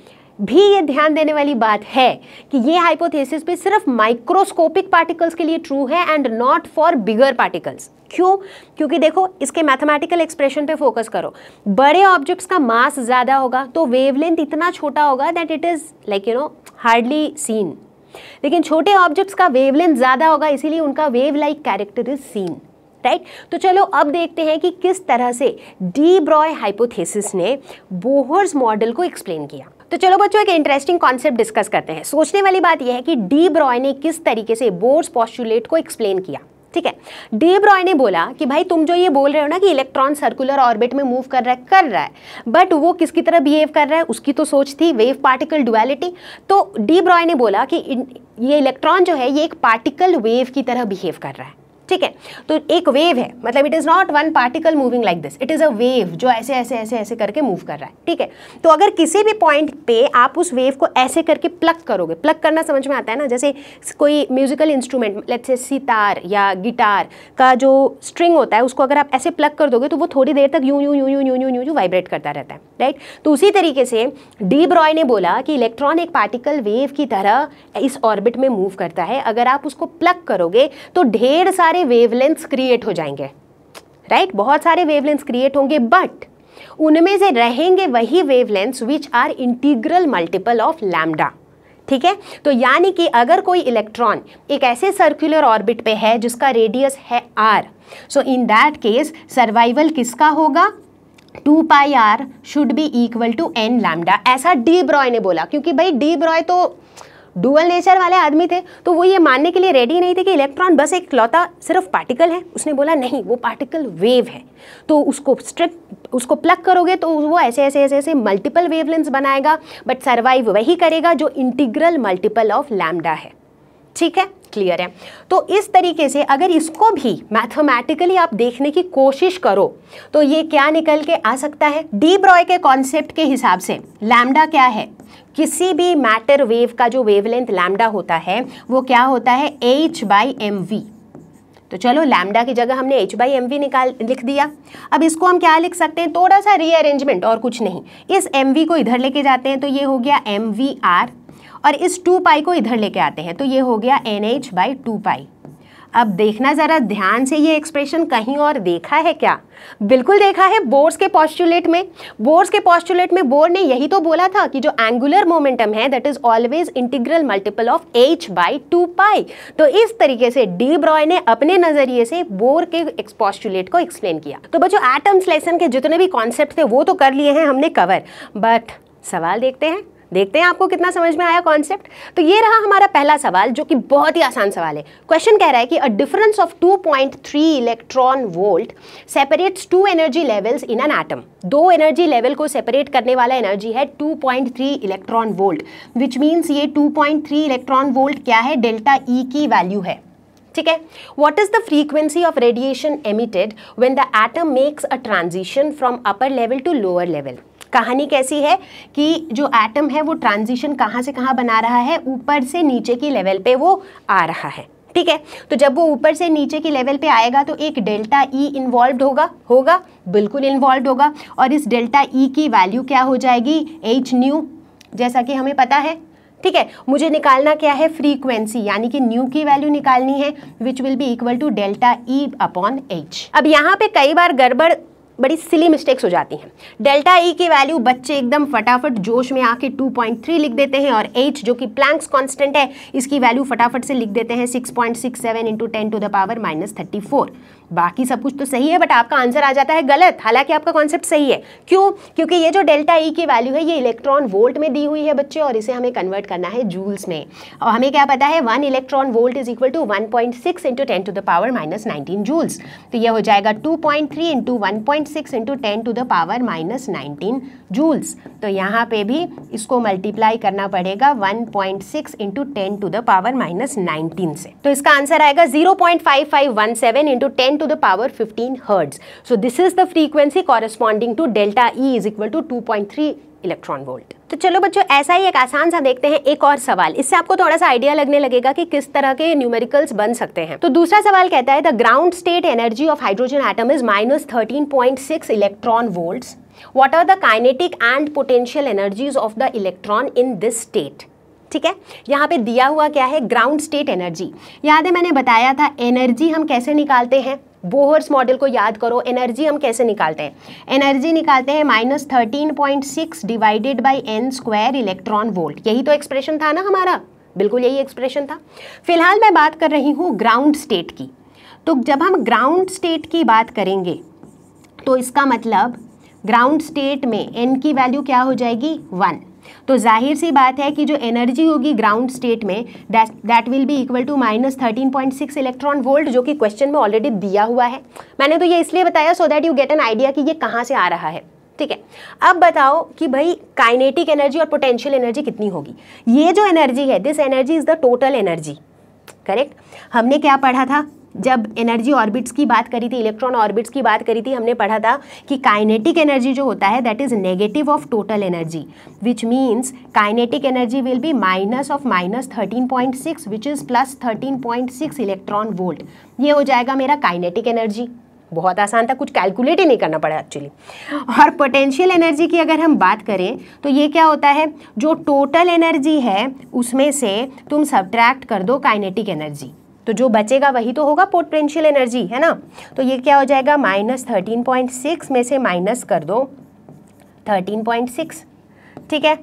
भी ये ध्यान देने वाली बात है कि ये हाइपोथेसिस भी सिर्फ़ माइक्रोस्कोपिक पार्टिकल्स के लिए ट्रू है and not for bigger particles क्यों? क्योंकि देखो, इसके मैथमेटिकल एक्सप्रेशन पे फोकस करो। बड़े ऑब्जेक्ट्स का मास ज़्यादा होगा तो वेवलेंथ इतना छोटा होगा that it is like you know hardly seen लेकिन छोटे ऑब्जेक्ट्स का वेवलेंथ ज़्यादा होगा, इसीलिए उनका wave like character is seen right तो चलो, अब देखते हैं कि किस तरह से डी ब्रॉय हाइपोथेसिस ने बोहर्स मॉडल को एक्सप्लेन किया। तो चलो बच्चों, एक इंटरेस्टिंग कॉन्सेप्ट डिस्कस करते हैं। सोचने वाली बात यह है कि डी ब्रॉय ने किस तरीके से बोर्स पॉस्टुलेट को एक्सप्लेन किया, ठीक है? डी ब्रॉय ने बोला कि भाई, तुम जो ये बोल रहे हो ना कि इलेक्ट्रॉन सर्कुलर ऑर्बिट में मूव कर रहा है, कर रहा है बट वो किसकी तरह बिहेव कर रहा है, उसकी तो सोच थी वेव पार्टिकल डुअलिटी तो डी ब्रॉय ने बोला कि ये इलेक्ट्रॉन जो है, ये एक पार्टिकल वेव की तरह बिहेव कर रहा है। ठीक है? तो एक वेव है मतलब it is not one particle moving like this it is a wave जो ऐसे ऐसे ऐसे ऐसे करके मूव कर रहा है, ठीक है? तो अगर किसी भी पॉइंट पे आप उस वेव को ऐसे करके प्लग करोगे प्लग करना समझ में आता है ना? जैसे कोई musical instrument let's say sitar या गिटार का जो स्ट्रिंग होता है, उसको अगर आप ऐसे प्लग कर दोगे तो वो थोड़ी देर तक यूँ यूँ यूँ यूँ यूँ यूँ यूँ यूँ वाइब्रेट करता रहता है राइट तो उसी तरीके से डी ब्रॉय ने बोला कि इलेक्ट्रॉन एक पार्टिकल वेव की तरह इस ऑर्बिट में मूव करता है। अगर आप उसको प्लग करोगे तो ढेर सारे सारे वेवलेंथ्स क्रिएट हो जाएँगे। Right right? बहुत सारे वेवलेंथ्स क्रिएट होंगे बट उनमें से रहेंगे वही wavelengths which are integral multiple of lambda ठीक है? तो यानी कि अगर कोई इलेक्ट्रॉन एक ऐसे सर्कुलर ऑर्बिट पे है जिसका रेडियस है R so in that case survival किसका होगा? Two pi R should be equal to N lambda. ऐसा डी ब्रॉय ने बोला, क्योंकि भाई डी ब्रॉय तो डुअल नेचर वाले आदमी थे तो वो ये मानने के लिए रेडी नहीं थे कि इलेक्ट्रॉन बस एक लौता सिर्फ़ पार्टिकल है। उसने बोला, नहीं, वो पार्टिकल वेव है। तो उसको स्ट्रिप उसको प्लग करोगे तो वो ऐसे ऐसे ऐसे ऐसे मल्टीपल वेवलेंस बनाएगा बट सर्वाइव वही करेगा जो इंटीग्रल मल्टीपल ऑफ़ लैमडा है। ठीक है? क्लियर है? तो इस तरीके से अगर इसको भी मैथमेटिकली आप देखने की कोशिश करो तो ये क्या निकल के आ सकता है? डी ब्रॉय के कॉन्सेप्ट के हिसाब से लैम्डा क्या है? किसी भी मैटर वेव का जो वेवलेंथ लैम्डा होता है, वो क्या होता है? एच बाई एम वी तो चलो लैम्डा की जगह हमने एच बाई एम वी निकाल, लिख दिया। अब इसको हम क्या लिख सकते हैं? थोड़ा सा रीअरेंजमेंट और कुछ नहीं। इस एम वी को इधर लेके जाते हैं तो ये हो गया एम वी आर और इस टू पाई को इधर लेके आते हैं। तो ये हो गया N H by two pi. अब देखना ज़रा ध्यान से ये एक्सप्रेशन कहीं और देखा है क्या? बिल्कुल देखा है बोर्स के पॉस्टुलेट में। बोर्स के पॉस्टुलेट में बोर ने यही तो बोला था कि जो एंगुलर मोमेंटम है that is always integral multiple of H by two pi तो इस तरीके से डी ब्रॉय ने अपने नज़रिए से बोर के पॉस्टुलेट को एक्सप्लेन किया। तो बच्चों एटम्स लेसन के जितने भी कॉन्सेप्ट थे, वो तो कर लिए हैं हमने कवर बट सवाल देखते हैं। देखते हैं आपको कितना समझ में आया कॉन्सेप्ट तो ये रहा हमारा पहला सवाल, जो कि बहुत ही आसान सवाल है। क्वेश्चन कह रहा है कि a difference of 2.3 electron volt separates two energy levels in an atom दो एनर्जी लेवल को सेपरेट करने वाला एनर्जी है 2.3 इलेक्ट्रॉन वोल्ट विच मीन्स ये 2.3 इलेक्ट्रॉन वोल्ट क्या है? डेल्टा ई e की वैल्यू है। ठीक है? What is the frequency of radiation emitted when the atom makes a transition from upper level to lower level कहानी कैसी है कि जो एटम है वो ट्रांजिशन कहाँ से कहाँ बना रहा है? ऊपर से नीचे की लेवल पे वो आ रहा है। ठीक है? तो जब वो ऊपर से नीचे की लेवल पे आएगा तो एक डेल्टा ई इन्वॉल्व होगा होगा, बिल्कुल इन्वॉल्व होगा। और इस डेल्टा ई e की वैल्यू क्या हो जाएगी? एच न्यू जैसा कि हमें पता है। ठीक है? मुझे निकालना क्या है? फ्रीक्वेंसी यानी कि न्यू की वैल्यू निकालनी है which will be equal to delta E upon H अब यहाँ पे कई बार गड़बड़ बड़ी सिली मिस्टेक्स हो जाती हैं। डेल्टा ई e की वैल्यू बच्चे एकदम फटाफट जोश में आके 2.3 लिख देते हैं और एच जो कि प्लैंक्स कांस्टेंट है, इसकी वैल्यू फटाफट से लिख देते हैं 6.67 point six seven into ten to the power minus thirty four बाकी सब कुछ तो सही है बट आपका आंसर आ जाता है गलत। हालाँकि आपका कॉन्सेप्ट सही है। क्यों? क्योंकि ये जो डेल्टा ई e की वैल्यू है, ये इलेक्ट्रॉन वोल्ट में दी हुई है बच्चे, और इसे हमें कन्वर्ट करना है जूल्स में। और हमें क्या पता है one electron volt is equal to one point six into ten to the power minus nineteen joules तो ये हो जाएगा two point three into one point six into ten to the power minus nineteen joules तो यहाँ पे भी इसको multiply करना पड़ेगा one point six into ten to the power minus nineteen से। तो इसका आंसर आएगा zero point five five one seven into ten the power fifty 15 hertz. So, this is the frequency corresponding to delta E is equal to 2.3 electron volt तो चलो बच्चों, ऐसा ही एक आसान सा देखते हैं एक और सवाल। इससे आपको थोड़ा सा आइडिया लगने लगेगा कि किस तरह के न्यूमेरिकल्स बन सकते हैं। तो दूसरा सवाल कहता है the ground state energy of hydrogen atom is minus thirteen point six electron volt what are the kinetic and potential energies of the electron in this state ठीक है? यहाँ पे दिया हुआ क्या है? ग्राउंड स्टेट एनर्जी याद है मैंने बताया था एनर्जी हम कैसे निकालते हैं? बोहर्स मॉडल को याद करो एनर्जी हम कैसे निकालते हैं? एनर्जी निकालते हैं minus thirteen point six divided by N square electron volt यही तो एक्सप्रेशन था ना हमारा? बिल्कुल यही एक्सप्रेशन था। फ़िलहाल मैं बात कर रही हूँ ग्राउंड स्टेट की। तो जब हम ग्राउंड स्टेट की बात करेंगे तो इसका मतलब ग्राउंड स्टेट में एन की वैल्यू क्या हो जाएगी? वन तो ज़ाहिर सी बात है कि जो एनर्जी होगी ग्राउंड स्टेट में that will be equal to minus thirteen point six electron volt जो कि क्वेश्चन में ऑलरेडी दिया हुआ है। मैंने तो ये इसलिए बताया so that you get an idea कि ये कहाँ से आ रहा है। ठीक है? अब बताओ कि भाई काइनेटिक एनर्जी और पोटेंशियल एनर्जी कितनी होगी। ये जो एनर्जी है this energy is the total energy correct हमने क्या पढ़ा था? जब एनर्जी ऑर्बिट्स की बात करी थी इलेक्ट्रॉन ऑर्बिट्स की बात करी थी, हमने पढ़ा था कि काइनेटिक एनर्जी जो होता है that is negative of total energy which means kinetic energy will be minus of minus thirteen point six which is plus thirteen point six electron volt ये हो जाएगा मेरा काइनेटिक एनर्जी बहुत आसान था, कुछ कैलकुलेट ही नहीं करना पड़ा एक्चुअली और पोटेंशियल एनर्जी की अगर हम बात करें तो ये क्या होता है? जो टोटल एनर्जी है, उसमें से तुम सब्ट्रैक्ट कर दो काइनेटिक एनर्जी तो जो बचेगा वही तो होगा पोटेंशियल एनर्जी है ना? तो ये क्या हो जाएगा? माइनस थर्टीन पॉइंट सिक्स में से माइनस कर दो। थर्टीन पॉइंट सिक्स ठीक है?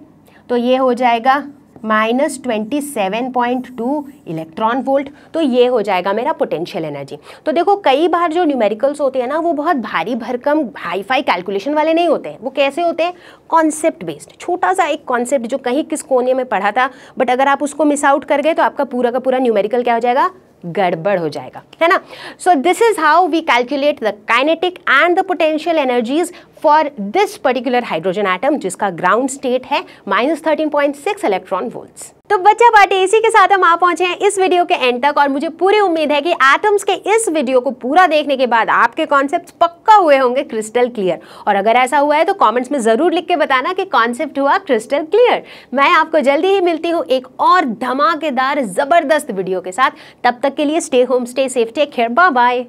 तो ये हो जाएगा minus twenty seven point two electron volt तो ये हो जाएगा मेरा पोटेंशियल एनर्जी तो देखो, कई बार जो न्यूमेरिकल्स होते हैं ना, वो बहुत भारी भरकम हाई फाई कैलकुलेशन वाले नहीं होते। हैं वो कैसे होते हैं? कॉन्सेप्ट बेस्ड छोटा सा एक कॉन्सेप्ट जो कहीं किस कोने में पढ़ा था बट अगर आप उसको मिस आउट कर गए तो आपका पूरा का पूरा न्यूमेरिकल क्या हो जाएगा? गड़बड़ हो जाएगा, है ना? So this is how we calculate the kinetic and the potential energies for this particular hydrogen atom जिसका ग्राउंड स्टेट है minus thirteen point six electron volts तो बच्चा पार्टी, इसी के साथ हम आ पहुँचे हैं इस वीडियो के एंड तक और मुझे पूरी उम्मीद है कि एटम्स के इस वीडियो को पूरा देखने के बाद आपके कॉन्सेप्ट पक्का हुए होंगे क्रिस्टल क्लियर और अगर ऐसा हुआ है तो कमेंट्स में ज़रूर लिख के बताना कि कॉन्सेप्ट हुआ क्रिस्टल क्लियर मैं आपको जल्दी ही मिलती हूँ एक और धमाकेदार, ज़बरदस्त वीडियो के साथ. तब तक के लिए stay home stay safe take care bye bye